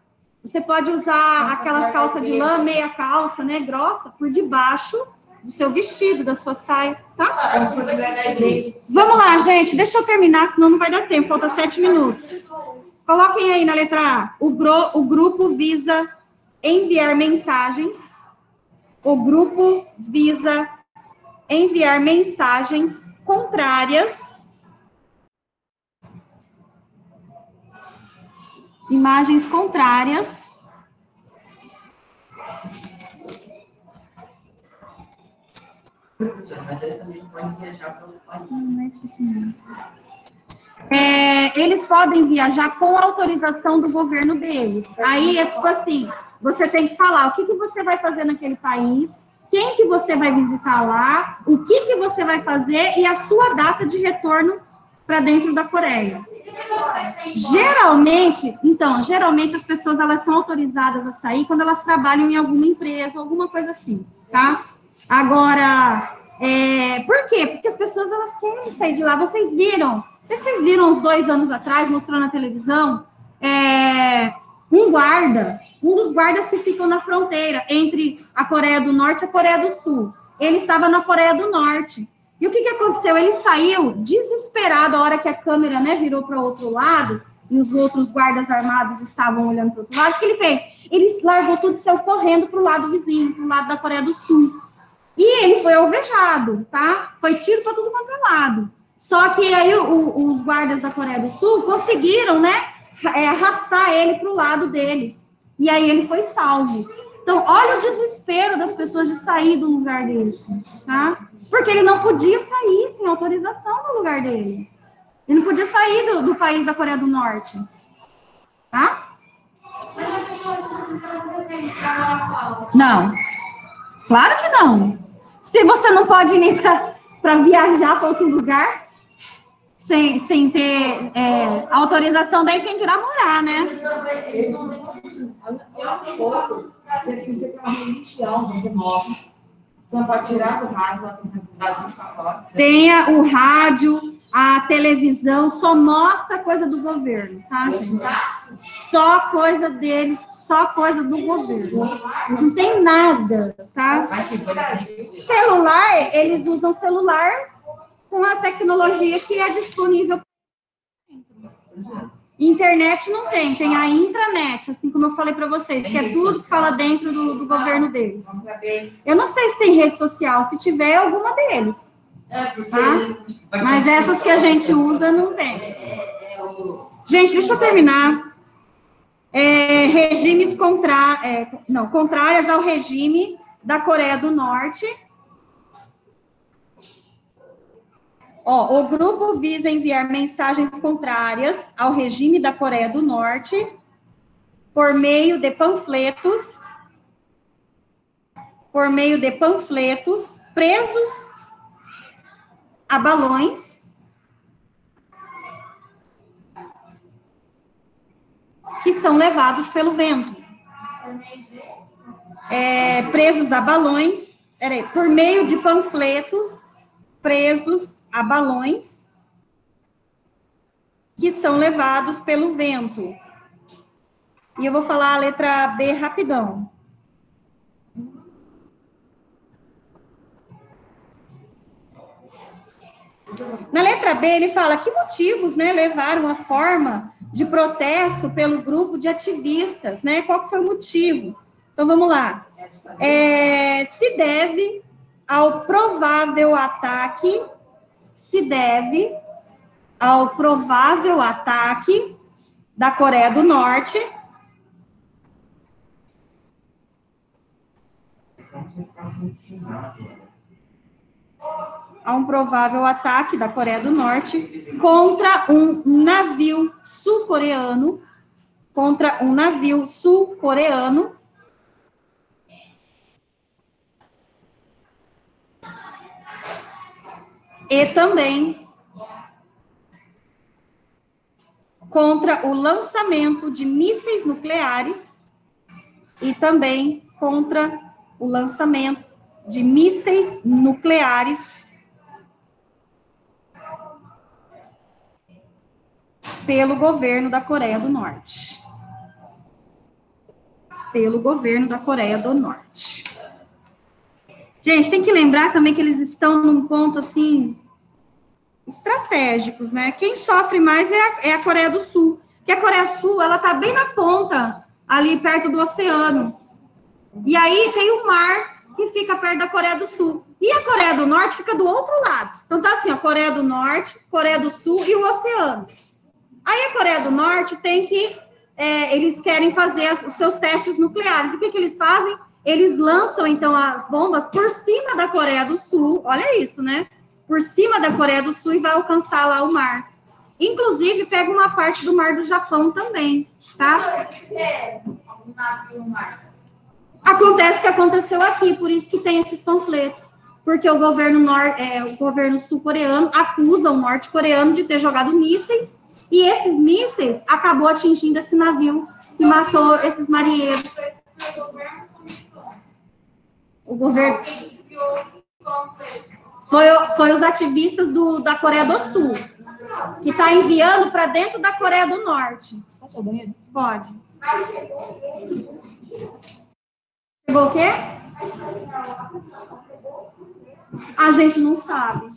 Você pode usar aquelas calças de lã, meia calça, né, grossa, por debaixo do seu vestido, da sua saia, tá? Igreja. Vamos lá, gente, deixa eu terminar, senão não vai dar tempo, falta sete minutos. Coloquem aí na letra A. O, gro- o grupo visa enviar mensagens. O grupo visa enviar mensagens contrárias. Imagens contrárias. Mas eles também não podem viajar para outro país. É, eles podem viajar com autorização do governo deles. Aí é tipo assim, você tem que falar o que, que você vai fazer naquele país, quem que você vai visitar lá, o que, que você vai fazer e a sua data de retorno para dentro da Coreia. Geralmente, então, geralmente as pessoas elas são autorizadas a sair quando elas trabalham em alguma empresa, alguma coisa assim. tá? Agora, é, por quê? Porque as pessoas, elas querem sair de lá. Vocês viram? Vocês viram uns dois anos atrás, mostrou na televisão, é, um guarda, um dos guardas que ficam na fronteira entre a Coreia do Norte e a Coreia do Sul. Ele estava na Coreia do Norte. E o que, que aconteceu? Ele saiu desesperado a hora que a câmera né, virou para o outro lado e os outros guardas armados estavam olhando para o outro lado. O que ele fez? Ele largou tudo e saiu correndo para o lado vizinho, para o lado da Coreia do Sul. E ele foi alvejado, tá? Foi tiro para tudo quanto é lado. Só que aí o, os guardas da Coreia do Sul conseguiram, né, é, arrastar ele para o lado deles. E aí ele foi salvo. Então, olha o desespero das pessoas de sair do lugar desse, tá? Porque ele não podia sair sem autorização do lugar dele. Ele não podia sair do, do país da Coreia do Norte. Tá? Não. Claro que não. Se você não pode ir nem para viajar para outro lugar sem, sem ter é, autorização, daí quem dirá morar, né? Assim. Você não pode tirar do rádio, tem que dar 24 horas. Tenha o rádio, a televisão, só mostra coisa do governo, tá? gente? Só coisa deles, só coisa do governo. Eles não tem nada, tá? Que Celular, eles usam celular com a tecnologia que é disponível. Internet não tem, tem a intranet, assim como eu falei para vocês, que é tudo que fala dentro do, do governo deles. Eu não sei se tem rede social, se tiver, é alguma deles. É, Tá? Mas essas que a gente usa não tem. é. Gente, deixa eu terminar. É, regimes contra, é, não, contrárias ao regime da Coreia do Norte. Ó, o grupo visa enviar mensagens contrárias ao regime da Coreia do Norte por meio de panfletos, por meio de panfletos presos a balões que são levados pelo vento. É, presos a balões, peraí, por meio de panfletos presos a balões que são levados pelo vento. E eu vou falar a letra B rapidão. Na letra B, ele fala que motivos né, levaram a forma de protesto pelo grupo de ativistas, né? Qual foi o motivo? Então, vamos lá. É, se deve ao provável ataque, se deve ao provável ataque da Coreia do Norte. A um provável ataque da Coreia do Norte contra um navio sul-coreano, contra um navio sul-coreano e também contra o lançamento de mísseis nucleares e também contra o lançamento de mísseis nucleares pelo governo da Coreia do Norte. Pelo governo da Coreia do Norte. Gente, tem que lembrar também que eles estão num ponto assim estratégicos, né? Quem sofre mais é a, é a Coreia do Sul, que a Coreia do Sul ela tá bem na ponta, ali perto do oceano. E aí tem o mar que fica perto da Coreia do Sul. E a Coreia do Norte fica do outro lado. Então tá assim, a Coreia do Norte, Coreia do Sul e o oceano. Aí a Coreia do Norte tem que, é, eles querem fazer os seus testes nucleares. O que, que eles fazem? Eles lançam, então, as bombas por cima da Coreia do Sul, olha isso, né? Por cima da Coreia do Sul e vai alcançar lá o mar. Inclusive, pega uma parte do mar do Japão também, tá? Acontece o que aconteceu aqui, por isso que tem esses panfletos. Porque o governo, nor é, o governo sul-coreano acusa o norte-coreano de ter jogado mísseis, e esses mísseis acabou atingindo esse navio que matou esses marinheiros. O governo. Foi, foi os ativistas do, da Coreia do Sul, que está enviando para dentro da Coreia do Norte. Posso banheiro? Pode. Chegou o quê? A gente não sabe.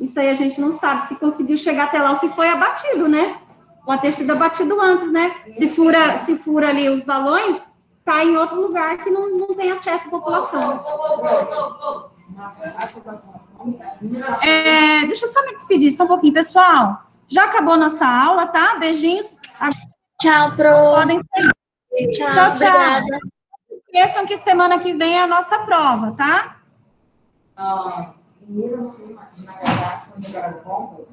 Isso aí a gente não sabe se conseguiu chegar até lá ou se foi abatido, né? Pode ter sido abatido antes, né? Se fura, se fura ali os balões, tá em outro lugar que não, não tem acesso à população. É, deixa eu só me despedir só um pouquinho, pessoal. Já acabou nossa aula, tá? Beijinhos. Tchau, pro. Podem sair. Tchau, Tchau, tchau. obrigada. Não esqueçam que semana que vem é a nossa prova, tá? Ah, primeiro, na verdade, quando eu